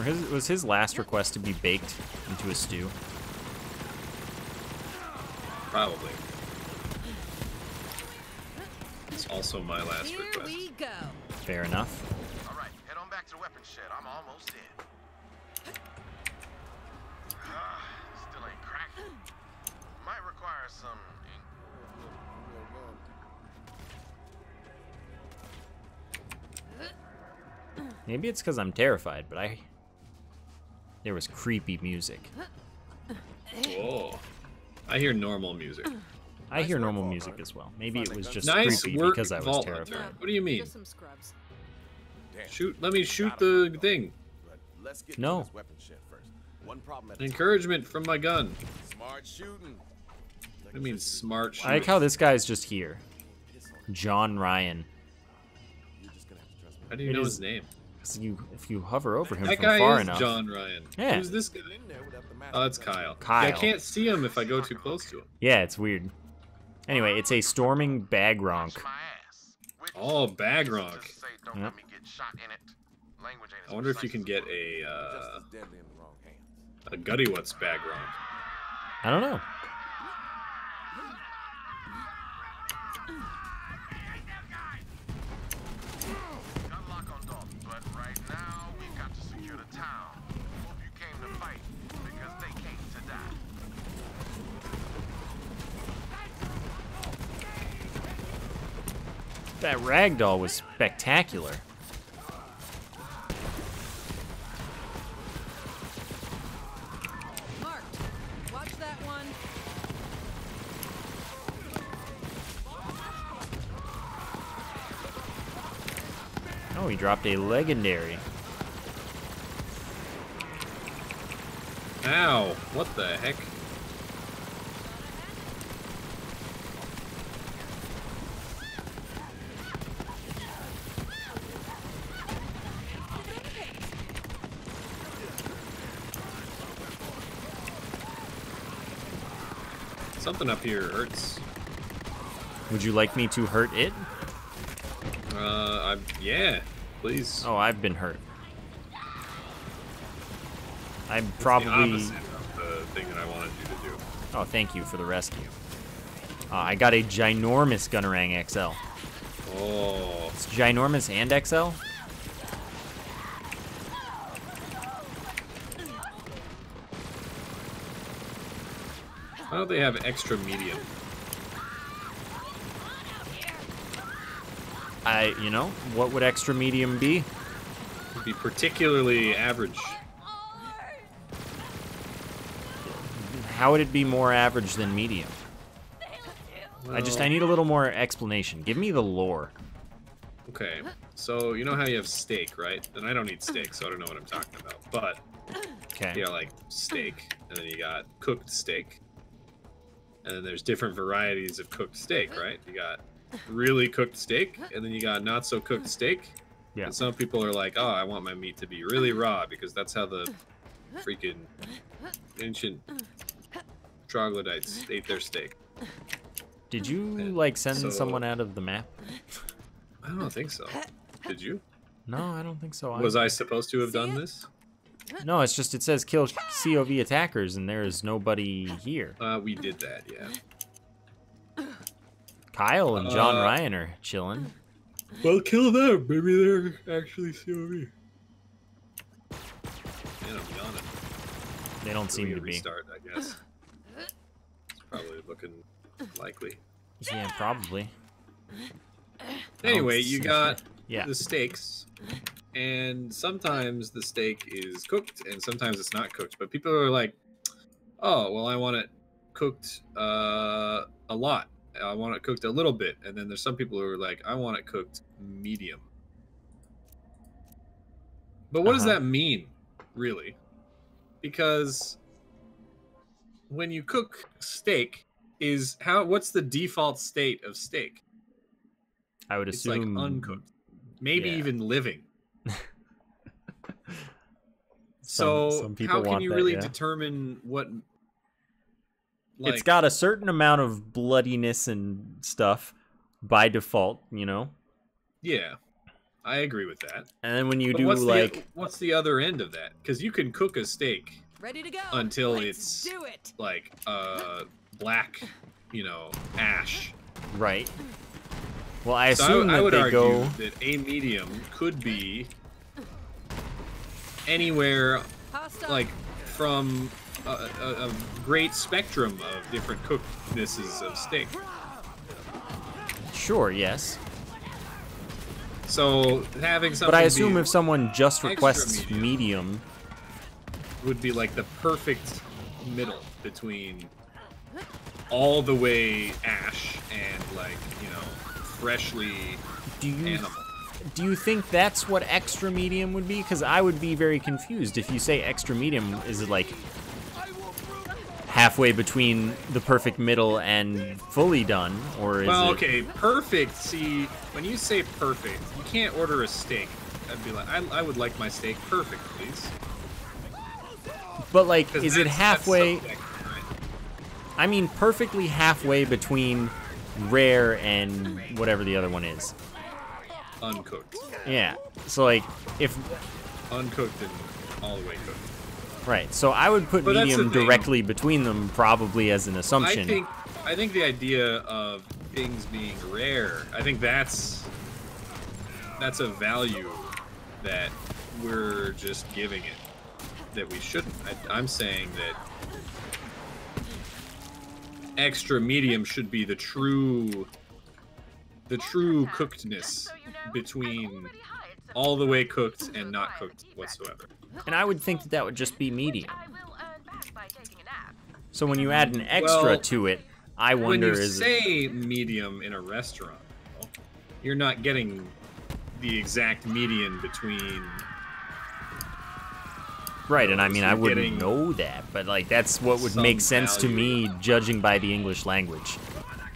Speaker 1: His, was his last request to be baked into a stew?
Speaker 2: Probably. It's also my last
Speaker 5: Here
Speaker 2: request.
Speaker 5: We go.
Speaker 1: Fair enough.
Speaker 4: All right, head on back to the weapons shed. I'm almost in. Uh, still ain't cracking. Might require some.
Speaker 1: Maybe it's because I'm terrified, but I. There was creepy music.
Speaker 2: Whoa. I hear normal music.
Speaker 1: I hear normal music as well. Maybe it was just
Speaker 2: Nice
Speaker 1: creepy
Speaker 2: work,
Speaker 1: because I was
Speaker 2: Vault Hunter.
Speaker 1: terrified.
Speaker 2: What do you mean?
Speaker 5: Some scrubs.
Speaker 2: Shoot, let me shoot the thing.
Speaker 8: Let's get
Speaker 1: No.
Speaker 8: this weapon shed first. One problem at a time.
Speaker 2: Encouragement from my gun.
Speaker 8: Smart shooting.
Speaker 2: I mean smart
Speaker 1: I like how this guy's just here. John Ryan.
Speaker 8: You're just gonna have to trust me.
Speaker 2: How do you
Speaker 1: It
Speaker 2: know
Speaker 1: is-
Speaker 2: his name?
Speaker 1: 'Cause you, if you hover over him
Speaker 2: That
Speaker 1: from
Speaker 2: guy
Speaker 1: far
Speaker 2: is
Speaker 1: enough,
Speaker 2: John Ryan.
Speaker 1: Yeah.
Speaker 2: Who's this guy?
Speaker 8: In there without the mask.
Speaker 2: Oh, it's Kyle.
Speaker 1: Kyle.
Speaker 2: Yeah, I can't see him if I go too close to him.
Speaker 1: yeah, it's weird. Anyway, it's a storming bagronk.
Speaker 4: My
Speaker 2: Oh, Bagronk.
Speaker 4: just
Speaker 1: Yep.
Speaker 4: let me get shot in it. Language ain't as
Speaker 2: I wonder if you can get a uh,
Speaker 8: Just as deadly in the wrong hands.
Speaker 2: a Gutty What's Bagronk.
Speaker 1: I don't know. That ragdoll was spectacular.
Speaker 5: Marked. Watch that one.
Speaker 1: Oh, he dropped a legendary.
Speaker 2: Ow! What the heck? Something up here hurts.
Speaker 1: Would you like me to hurt it?
Speaker 2: Uh, I'm, yeah, please.
Speaker 1: Oh, I've been hurt. I'm
Speaker 2: It's the
Speaker 1: probably.
Speaker 2: of the thing that I wanted you to do.
Speaker 1: Oh, thank you for the rescue. Uh, I got a ginormous Gunnerang XL.
Speaker 2: Oh,
Speaker 1: It's ginormous and XL?
Speaker 2: Don't they have extra medium?
Speaker 1: I, you know, what would extra medium be?
Speaker 2: Would be particularly average.
Speaker 1: How would it be more average than medium? I just, I need a little more explanation. Give me the lore.
Speaker 2: Okay, so you know how you have steak, right? And I don't eat steak, so I don't know what I'm talking about. But
Speaker 1: Okay.
Speaker 2: you got like steak, and then you got cooked steak, and then there's different varieties of cooked steak, right? You got really cooked steak, and then you got not so cooked steak.
Speaker 1: Yeah.
Speaker 2: And some people are like, "Oh, I want my meat to be really raw because that's how the freaking ancient troglodytes ate their steak."
Speaker 1: Did you, like, send
Speaker 2: So-
Speaker 1: someone out of the map?
Speaker 2: I don't think so. Did you?
Speaker 1: No, I don't think so.
Speaker 2: Was I supposed to have done this?
Speaker 1: No, it's just, it says kill COV attackers, and there is nobody here.
Speaker 2: Uh, we did that, yeah.
Speaker 1: Kyle and John
Speaker 2: Uh,
Speaker 1: Ryan are chilling.
Speaker 2: Well, kill them. Maybe they're actually COV. Man, I'm yawning.
Speaker 1: They don't seem to
Speaker 2: can
Speaker 1: be.
Speaker 2: restart, I guess. It's probably looking likely.
Speaker 1: Yeah, probably.
Speaker 2: Anyway, you got
Speaker 1: Yeah.
Speaker 2: the steaks, and sometimes the steak is cooked, and sometimes it's not cooked. But people are like, "Oh, well, I want it cooked uh, a lot. I want it cooked a little bit." And then there's some people who are like, "I want it cooked medium." But what does
Speaker 1: Uh-huh.
Speaker 2: that mean, really? Because when you cook steak, is how what's the default state of steak?
Speaker 1: I would
Speaker 2: It's like
Speaker 1: assume
Speaker 2: uncooked, maybe
Speaker 1: yeah.
Speaker 2: even living.
Speaker 1: Some-
Speaker 2: so
Speaker 1: some people
Speaker 2: how can
Speaker 1: want
Speaker 2: you
Speaker 1: that,
Speaker 2: really
Speaker 1: yeah.
Speaker 2: determine what? Like,
Speaker 1: it's got a certain amount of bloodiness and stuff by default, you know.
Speaker 2: yeah, I agree with that.
Speaker 1: And then when you
Speaker 2: But
Speaker 1: do
Speaker 2: what's
Speaker 1: like,
Speaker 2: the, what's the other end of that? Because you can cook a steak
Speaker 5: Ready to go.
Speaker 2: Until
Speaker 5: Let's
Speaker 2: it's-
Speaker 5: do it.
Speaker 2: like uh black, you know, ash.
Speaker 1: right? Well, I
Speaker 2: So I,
Speaker 1: assume
Speaker 2: I
Speaker 1: that
Speaker 2: would
Speaker 1: they
Speaker 2: argue
Speaker 1: go.
Speaker 2: that a medium could be anywhere like from a, a, a great spectrum of different cooknesses of steak.
Speaker 1: Sure, yes.
Speaker 2: So having something
Speaker 1: But I assume
Speaker 2: be
Speaker 1: if someone just requests
Speaker 2: medium.
Speaker 1: medium,
Speaker 2: would be like the perfect middle between all the way ash and like you know freshly
Speaker 1: do you
Speaker 2: animal.
Speaker 1: do you think that's what extra medium would be? Because I would be very confused if you say extra medium. Is it like halfway between the perfect middle and fully done, or is
Speaker 2: Well,
Speaker 1: it?
Speaker 2: okay, perfect. See, when you say perfect, you can't order a steak. I'd be like, I, I would like my steak perfect, please.
Speaker 1: But like, is it halfway?
Speaker 2: right?
Speaker 1: I mean, perfectly halfway between rare and whatever the other one is.
Speaker 2: Uncooked,
Speaker 1: Yeah. So like, if
Speaker 2: uncooked, and all the way cooked.
Speaker 1: right, so I would put
Speaker 2: But
Speaker 1: medium directly between them, probably as an assumption.
Speaker 2: I think, I think the idea of things being rare, I think that's that's a value that we're just giving it that we shouldn't. I, I'm saying that extra medium should be the true the true cookedness between all the way cooked and not cooked whatsoever.
Speaker 1: And I would think that that would just be medium.
Speaker 7: I will earn back by taking a nap.
Speaker 1: So when you add an extra
Speaker 2: Well,
Speaker 1: to it, I wonder
Speaker 2: when
Speaker 1: wonder
Speaker 2: you
Speaker 1: is it-
Speaker 2: say medium in a restaurant, you're not getting the exact median between.
Speaker 1: Right, and I mean I wouldn't
Speaker 2: getting
Speaker 1: know that, but like that's what would
Speaker 2: some
Speaker 1: make sense to me, judging by the English language.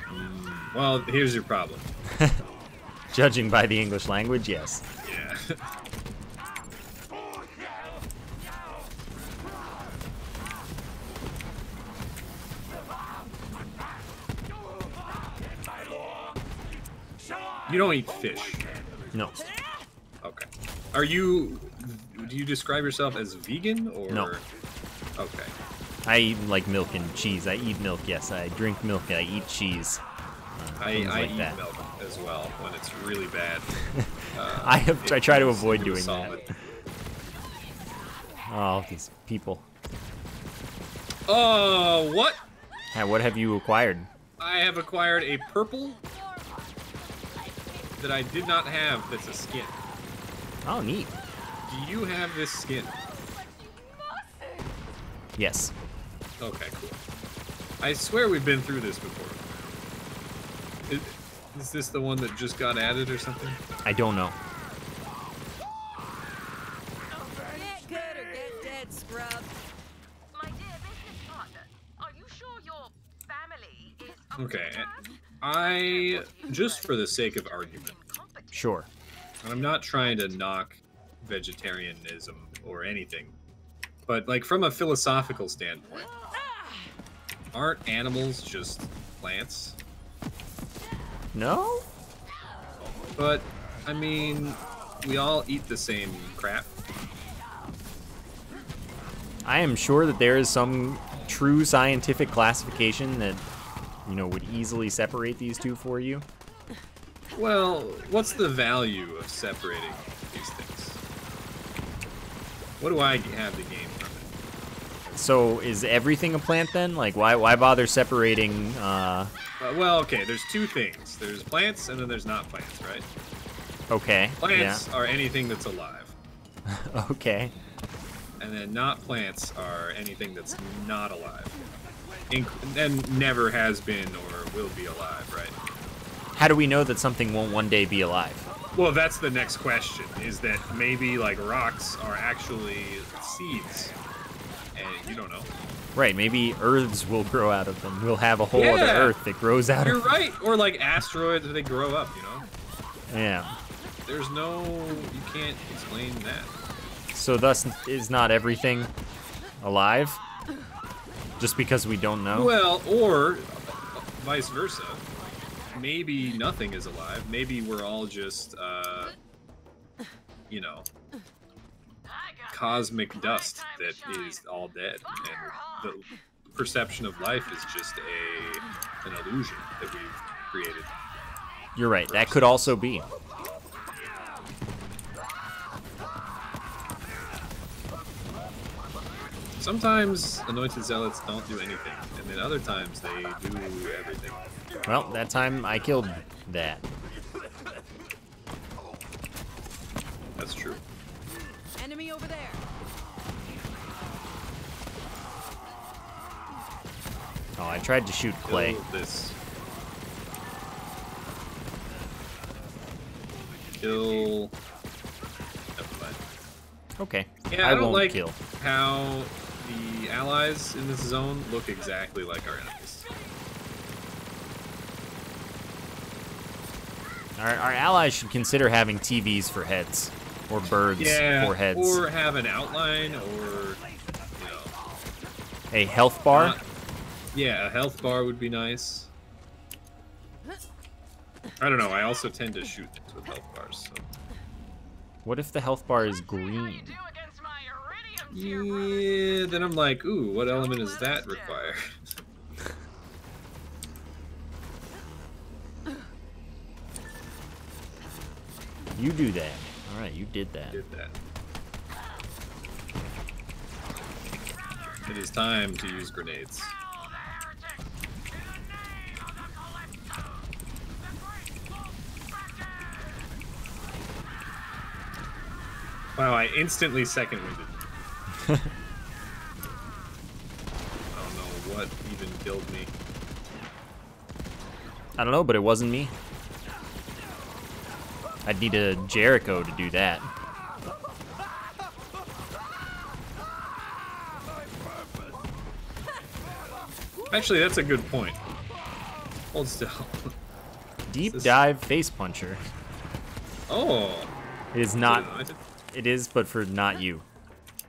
Speaker 1: Mm.
Speaker 2: Well, here's your problem.
Speaker 1: Judging by the English language, yes.
Speaker 2: Yeah. You don't eat fish.
Speaker 1: No,
Speaker 2: Okay. Are you? Do you describe yourself as vegan or?
Speaker 1: No.
Speaker 2: Okay.
Speaker 1: I eat like milk and cheese. I eat milk, yes. I drink milk. I eat cheese. Uh,
Speaker 2: I, I
Speaker 1: like
Speaker 2: eat
Speaker 1: that.
Speaker 2: milk as well when it's really bad. Uh,
Speaker 1: I have. I try to avoid doing
Speaker 2: solid.
Speaker 1: that. Oh, these people.
Speaker 2: Oh, what?
Speaker 1: Hey, what have you acquired?
Speaker 2: I have acquired a purple that I did not have that's a skin.
Speaker 1: Oh, neat.
Speaker 2: Do you have this skin?
Speaker 1: Yes.
Speaker 2: Okay, cool. I swear we've been through this before. Is, is this the one that just got added or something?
Speaker 1: I don't know.
Speaker 5: Get good or get dead, scrub.
Speaker 7: My dear business partner, are you sure your family is
Speaker 2: Okay. I, just for the sake of argument,
Speaker 1: Sure.
Speaker 2: and I'm not trying to knock vegetarianism or anything, but like from a philosophical standpoint, aren't animals just plants?
Speaker 1: No?
Speaker 2: But I mean, we all eat the same crap.
Speaker 1: I am sure that there is some true scientific classification that, you know, would easily separate these two for you.
Speaker 2: Well, what's the value of separating these things? What do I have to gain from it?
Speaker 1: So is everything a plant then? Like, why why bother separating? Uh,
Speaker 2: Uh, well, okay, there's two things. There's plants and then there's not plants, right?
Speaker 1: okay.
Speaker 2: Plants are anything that's alive.
Speaker 1: Okay.
Speaker 2: and then not plants are anything that's not alive Inc- and never has been or will be alive right
Speaker 1: How do we know that something won't one day be alive?
Speaker 2: Well that's the next question is that maybe like rocks are actually seeds and you don't know
Speaker 1: Right. Maybe earths will grow out of them. We'll have a whole other Earth that grows out of.
Speaker 2: you're
Speaker 1: of.
Speaker 2: right or like asteroids they grow up you know
Speaker 1: Yeah.
Speaker 2: there's no you can't explain that
Speaker 1: So thus is not everything alive? Just because we don't know?
Speaker 2: well or vice versa maybe nothing is alive. Maybe we're all just uh you know cosmic dust that is all dead. And the perception of life is just a an illusion that we've created.
Speaker 1: You're right. That could also be.
Speaker 2: sometimes anointed zealots don't do anything and then other times they do everything
Speaker 1: Well, that time I killed that.
Speaker 2: That's true.
Speaker 5: Enemy over there.
Speaker 1: Oh, I tried to shoot Clay.
Speaker 2: Kill this. Kill.
Speaker 1: Okay.
Speaker 2: Yeah, I,
Speaker 1: I
Speaker 2: don't
Speaker 1: won't
Speaker 2: like
Speaker 1: kill.
Speaker 2: how the allies in this zone look exactly like our enemies.
Speaker 1: Our, our allies should consider having TVs for heads, or birds
Speaker 2: Yeah,
Speaker 1: for heads.
Speaker 2: or have an outline, or you know,
Speaker 1: a health bar.
Speaker 2: not- yeah, a health bar would be nice. I don't know. I also tend to shoot things with health bars. So.
Speaker 1: What if the health bar is green?
Speaker 2: Yeah, then I'm like, ooh, what element does that require?
Speaker 1: You do that. All right, you did that.
Speaker 2: Did that. It is time to use grenades. Wow, I instantly second winded. I don't know what even killed me.
Speaker 1: I don't know, but it wasn't me. I'd need a Jericho to do that.
Speaker 2: Actually, that's a good point. Hold still.
Speaker 1: Deep
Speaker 2: This-
Speaker 1: dive face puncher.
Speaker 2: Oh,
Speaker 1: It is not. It is, but for not you.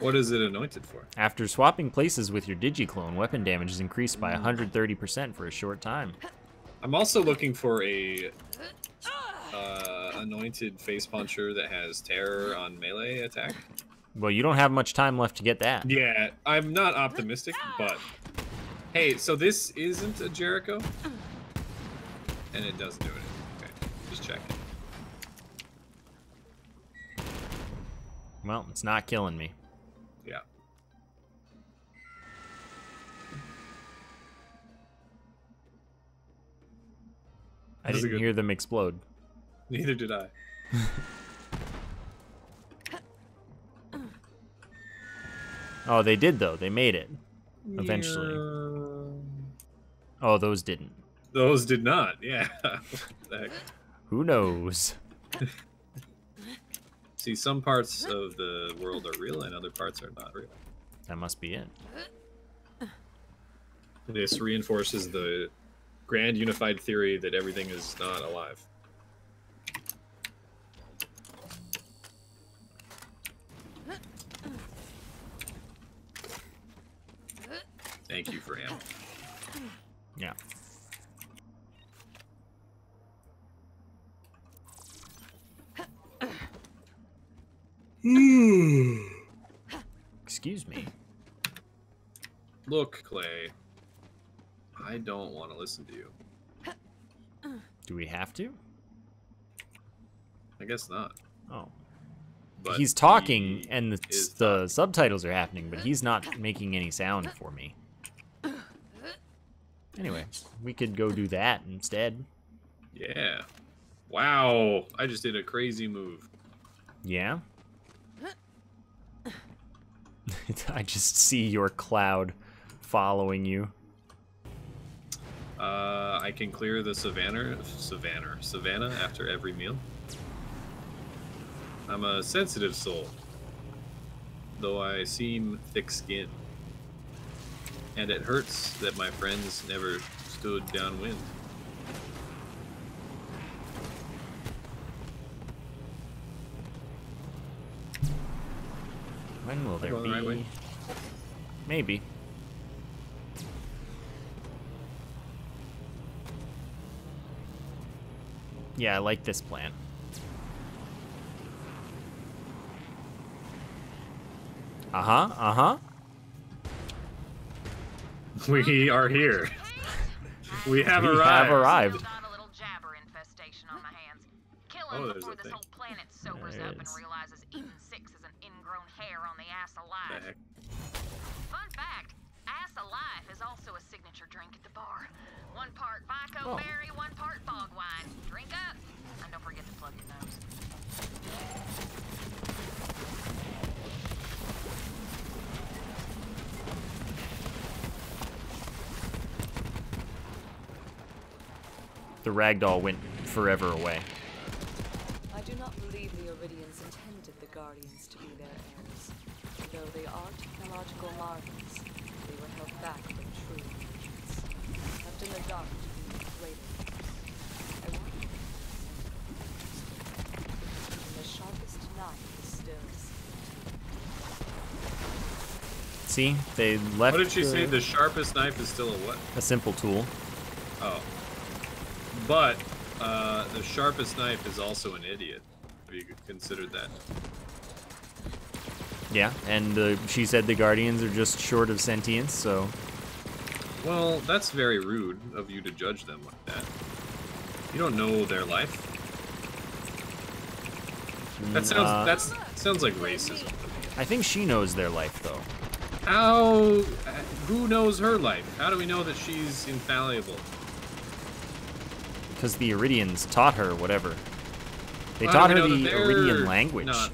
Speaker 2: What is it anointed for?
Speaker 1: After swapping places with your Digiclone, weapon damage is increased by 130% for a short time.
Speaker 2: I'm also looking for a uh, anointed face puncher that has terror on melee attack.
Speaker 1: Well, you don't have much time left to get that.
Speaker 2: Yeah, I'm not optimistic, but hey, so this isn't a Jericho, and it doesn't do it. Okay, just checking.
Speaker 1: Well, it's not killing me.
Speaker 2: Yeah.
Speaker 1: I didn't hear them explode.
Speaker 2: Neither did I.
Speaker 1: Oh, they did though. They made it. Eventually. Oh, those didn't.
Speaker 2: Those did not. Yeah. What the heck?
Speaker 1: Who knows?
Speaker 2: See, some parts of the world are real and other parts are not real.
Speaker 1: That must be it.
Speaker 2: This reinforces the grand unified theory that everything is not alive. Thank you for him.
Speaker 1: Yeah. Hmm. Excuse me.
Speaker 2: Look, Clay. I don't want to listen to you.
Speaker 1: Do we have to?
Speaker 2: I guess not.
Speaker 1: Oh.
Speaker 2: But
Speaker 1: he's talking
Speaker 2: he
Speaker 1: and the,
Speaker 2: is
Speaker 1: the subtitles are happening, but he's not making any sound for me. Anyway, we could go do that instead.
Speaker 2: Yeah. Wow. I just did a crazy move.
Speaker 1: Yeah? I just see your cloud following you.
Speaker 2: Uh, I can clear the savannah, savannah, savannah after every meal. I'm a sensitive soul, though I seem thick-skinned, and it hurts that my friends never stood downwind.
Speaker 1: When will there be?
Speaker 2: the right?
Speaker 1: Maybe. Yeah, I like this plan. Uh huh, uh huh. Huh.
Speaker 2: We are here. We have
Speaker 1: we
Speaker 2: arrived.
Speaker 1: have arrived.
Speaker 7: Got a little jabber infestation on my hands. Kill
Speaker 2: Oh,
Speaker 7: him
Speaker 2: there's
Speaker 7: before
Speaker 2: a
Speaker 7: this
Speaker 2: thing.
Speaker 7: whole planet sobers
Speaker 1: There
Speaker 7: up and realizes Eden six is an ingrown hair on the ass alive.
Speaker 2: heck?
Speaker 7: Fun fact, ass alive is also a signature drink at the bar. One part Vico
Speaker 1: Oh.
Speaker 7: berry, one part fog wine. Drink up, and don't forget to plug your nose.
Speaker 1: The ragdoll went forever away.
Speaker 10: I do not believe the Eridians intended the Guardians to be their heirs. Though they are technological marvels, they were held back from true allegiance, left in the dark to be inflated. I wonder if and the sharpest knife is still
Speaker 1: See, they left.
Speaker 2: What did she say?
Speaker 1: the-
Speaker 2: The sharpest knife is still a what?
Speaker 1: a simple tool.
Speaker 2: Oh. But uh, the sharpest knife is also an idiot. Have you considered that?
Speaker 1: Yeah, and uh, she said the Guardians are just short of sentience, so
Speaker 2: Well, that's very rude of you to judge them like that. You don't know their life. That sounds
Speaker 1: uh,
Speaker 2: that's sounds like racism.
Speaker 1: I think she knows their life though.
Speaker 2: How? uh, Who knows her life? How do we know that she's infallible?
Speaker 1: Because the Eridians taught her whatever. They taught her the Eridian language.
Speaker 2: not-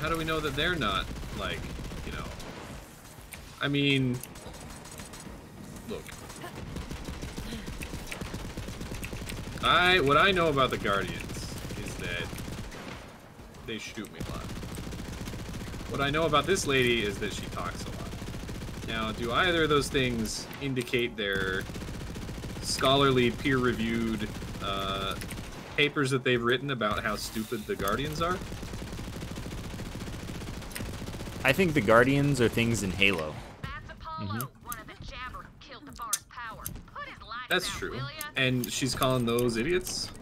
Speaker 2: how do we know that they're not like, you know? I mean, look. I what I know about the Guardians is that they shoot me a lot. What I know about this lady is that she talks a lot. Now, do either of those things indicate their scholarly, peer-reviewed uh, papers that they've written about how stupid the Guardians are?
Speaker 1: I think the Guardians are things in Halo.
Speaker 7: Mm-hmm.
Speaker 2: That's true. And she's calling those idiots?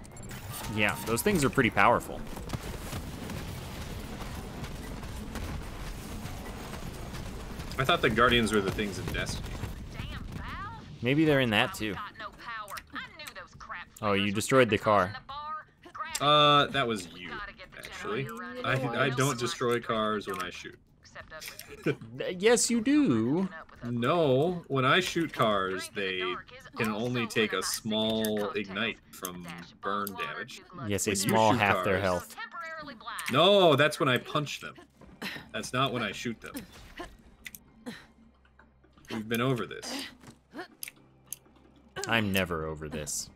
Speaker 1: Yeah, those things are pretty powerful.
Speaker 2: I thought the Guardians were the things in Destiny.
Speaker 1: Maybe they're in that too. Oh, you destroyed the car.
Speaker 2: Uh, that was you, actually. I, I don't destroy cars when I shoot.
Speaker 1: yes, you do.
Speaker 2: No, when I shoot cars, they can only take a small ignite from burn damage.
Speaker 1: Yes, a
Speaker 2: When
Speaker 1: small half their health.
Speaker 2: No, that's when I punch them. That's not when I shoot them. We've been over this.
Speaker 1: I'm never over this.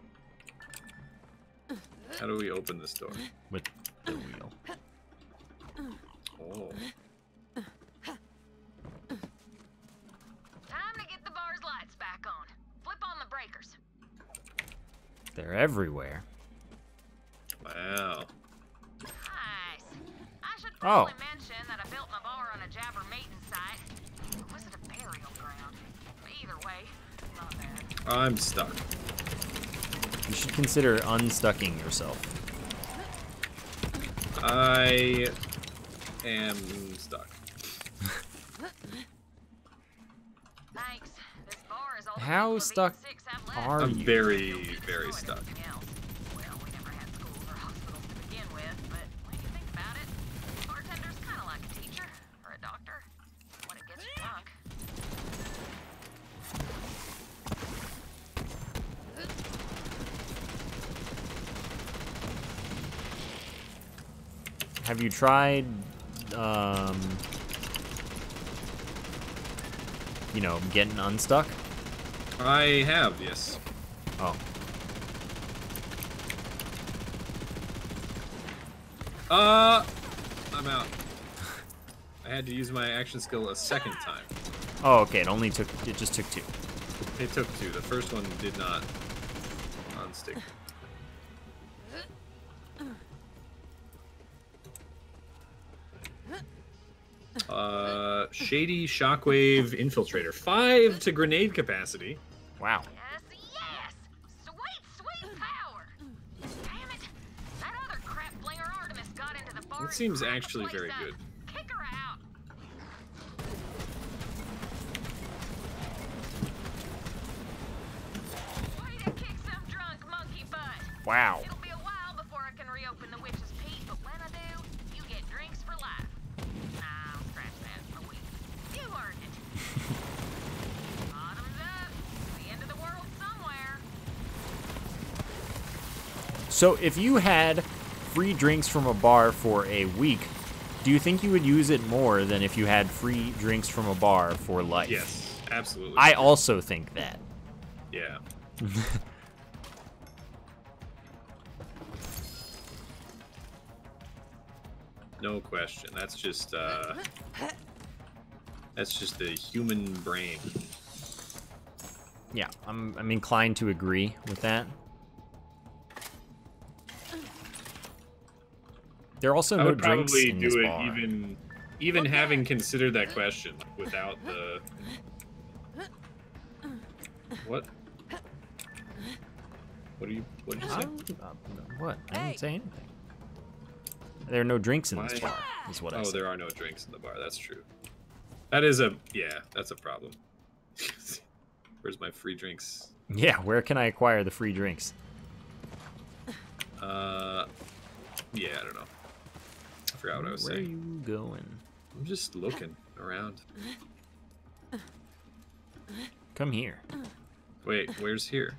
Speaker 2: How do we open this door?
Speaker 1: With the wheel.
Speaker 2: Oh.
Speaker 7: Time to get the bar's lights back on. Flip on the breakers.
Speaker 1: They're everywhere.
Speaker 2: Wow.
Speaker 7: Nice. I should
Speaker 1: Oh.
Speaker 7: mention that I built my bar on a Jabber maiden site. Was it a burial ground? Either way, not bad.
Speaker 2: I'm stuck.
Speaker 1: You should consider unstucking yourself.
Speaker 2: I am stuck.
Speaker 7: Thanks. This bar is all the
Speaker 1: How stuck
Speaker 7: Eden 6 have left.
Speaker 1: are
Speaker 2: I'm
Speaker 1: you?
Speaker 2: very, very stuck.
Speaker 7: Well, we never had schools or hospitals to begin with, but when you think about it, bartender's kind of like a teacher or a doctor when it gets you drunk.
Speaker 1: Have you tried, um, you know, getting unstuck?
Speaker 2: I have, yes.
Speaker 1: Oh.
Speaker 2: Uh, I'm out. I had to use my action skill a second time.
Speaker 1: Oh, okay. It only took. It just took two.
Speaker 2: It took two. The first one did not unstick. Shady Shockwave Infiltrator. Five to grenade capacity.
Speaker 1: Wow.
Speaker 7: Yes, yes! Sweet, sweet power! Damn it! That other crap flinger Artemis got into the bar.
Speaker 2: That seems actually very good.
Speaker 7: Kick her out! Way to kick some drunk monkey butt!
Speaker 1: Wow. So if you had free drinks from a bar for a week, do you think you would use it more than if you had free drinks from a bar for life?
Speaker 2: Yes, absolutely.
Speaker 1: I also think that.
Speaker 2: Yeah. no question. That's just uh that's just the human brain.
Speaker 1: Yeah, I'm I'm inclined to agree with that. There are also
Speaker 2: I
Speaker 1: no
Speaker 2: would
Speaker 1: drinks
Speaker 2: probably
Speaker 1: in
Speaker 2: do
Speaker 1: this
Speaker 2: it
Speaker 1: bar.
Speaker 2: even even having considered that question without the What? What are you what did you say?
Speaker 1: Uh, what? I didn't say anything. There are no drinks in this bar, is what I
Speaker 2: oh,
Speaker 1: said.
Speaker 2: there are no drinks in the bar. That's true. That is a yeah. That's a problem. Where's my free drinks?
Speaker 1: Yeah, where can I acquire the free drinks?
Speaker 2: Uh, yeah, I don't know. I forgot what I was
Speaker 1: Where
Speaker 2: saying.
Speaker 1: are you going?
Speaker 2: I'm just looking around.
Speaker 1: Come here.
Speaker 2: Wait, where's here?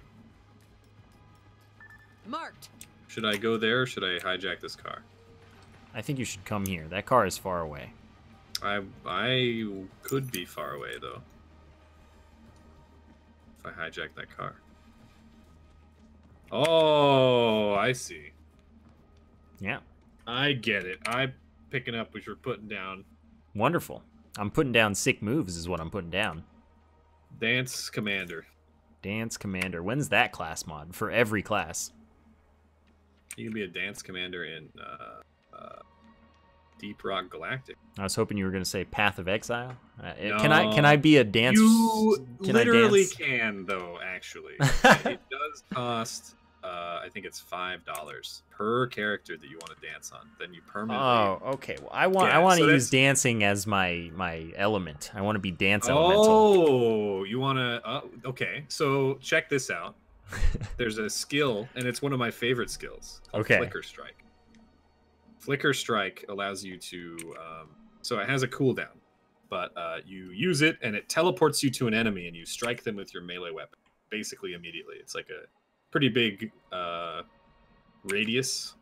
Speaker 5: Marked.
Speaker 2: Should I go there or should I hijack this car?
Speaker 1: I think you should come here. That car is far away.
Speaker 2: I I could be far away though. If I hijack that car. Oh, I see.
Speaker 1: Yeah.
Speaker 2: I get it. I'm picking up what you're putting down.
Speaker 1: Wonderful. I'm putting down sick moves, is what I'm putting down.
Speaker 2: Dance Commander.
Speaker 1: Dance Commander. When's that class mod? For every class.
Speaker 2: You can be a dance commander in uh, uh, Deep Rock Galactic.
Speaker 1: I was hoping you were going to say Path of Exile. Uh, Can I can I be a dance?
Speaker 2: You
Speaker 1: can
Speaker 2: literally
Speaker 1: dance?
Speaker 2: can, though. Actually, it does cost. Uh, I think it's five dollars per character that you want to dance on. Then you permanently.
Speaker 1: Oh, okay. Well, I want I want to
Speaker 2: so
Speaker 1: use
Speaker 2: that's-
Speaker 1: dancing as my my element. I want to be dance elemental.
Speaker 2: Oh, you want to? Uh, okay, so check this out. There's a skill, and it's one of my favorite skills.
Speaker 1: Okay.
Speaker 2: Flicker Strike. Flicker Strike allows you to. Um, so it has a cooldown, but uh, you use it, and it teleports you to an enemy, and you strike them with your melee weapon, basically immediately. It's like a pretty big uh, radius,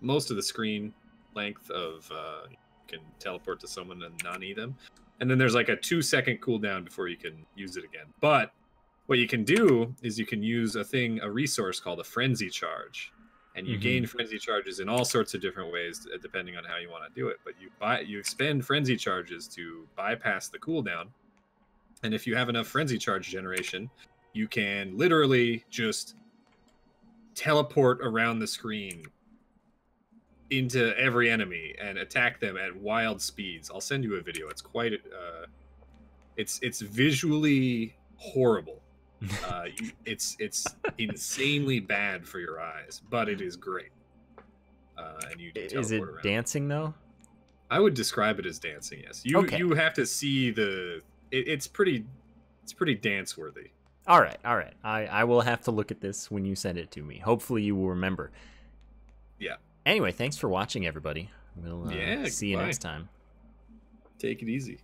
Speaker 2: most of the screen length of uh, you can teleport to someone and nani them and then there's like a two second cooldown before you can use it again. But what you can do is you can use a thing, a resource called a frenzy charge, and you
Speaker 1: Mhm.
Speaker 2: gain frenzy charges in all sorts of different ways uh, depending on how you want to do it. But you buy, you expend frenzy charges to bypass the cooldown, and if you have enough frenzy charge generation, you can literally just teleport around the screen into every enemy and attack them at wild speeds. I'll send you a video. It's quite uh it's it's visually horrible. Uh you, it's it's insanely bad for your eyes, but it is great. Uh and you
Speaker 1: Is it
Speaker 2: around.
Speaker 1: dancing though?
Speaker 2: I would describe it as dancing, yes. You
Speaker 1: Okay.
Speaker 2: you have to see the it, it's pretty it's pretty dance worthy.
Speaker 1: All right, all right. I I will have to look at this when you send it to me. Hopefully you will remember.
Speaker 2: Yeah.
Speaker 1: Anyway, thanks for watching, everybody. We'll uh,
Speaker 2: Yeah,
Speaker 1: see you next time.
Speaker 2: Take it easy.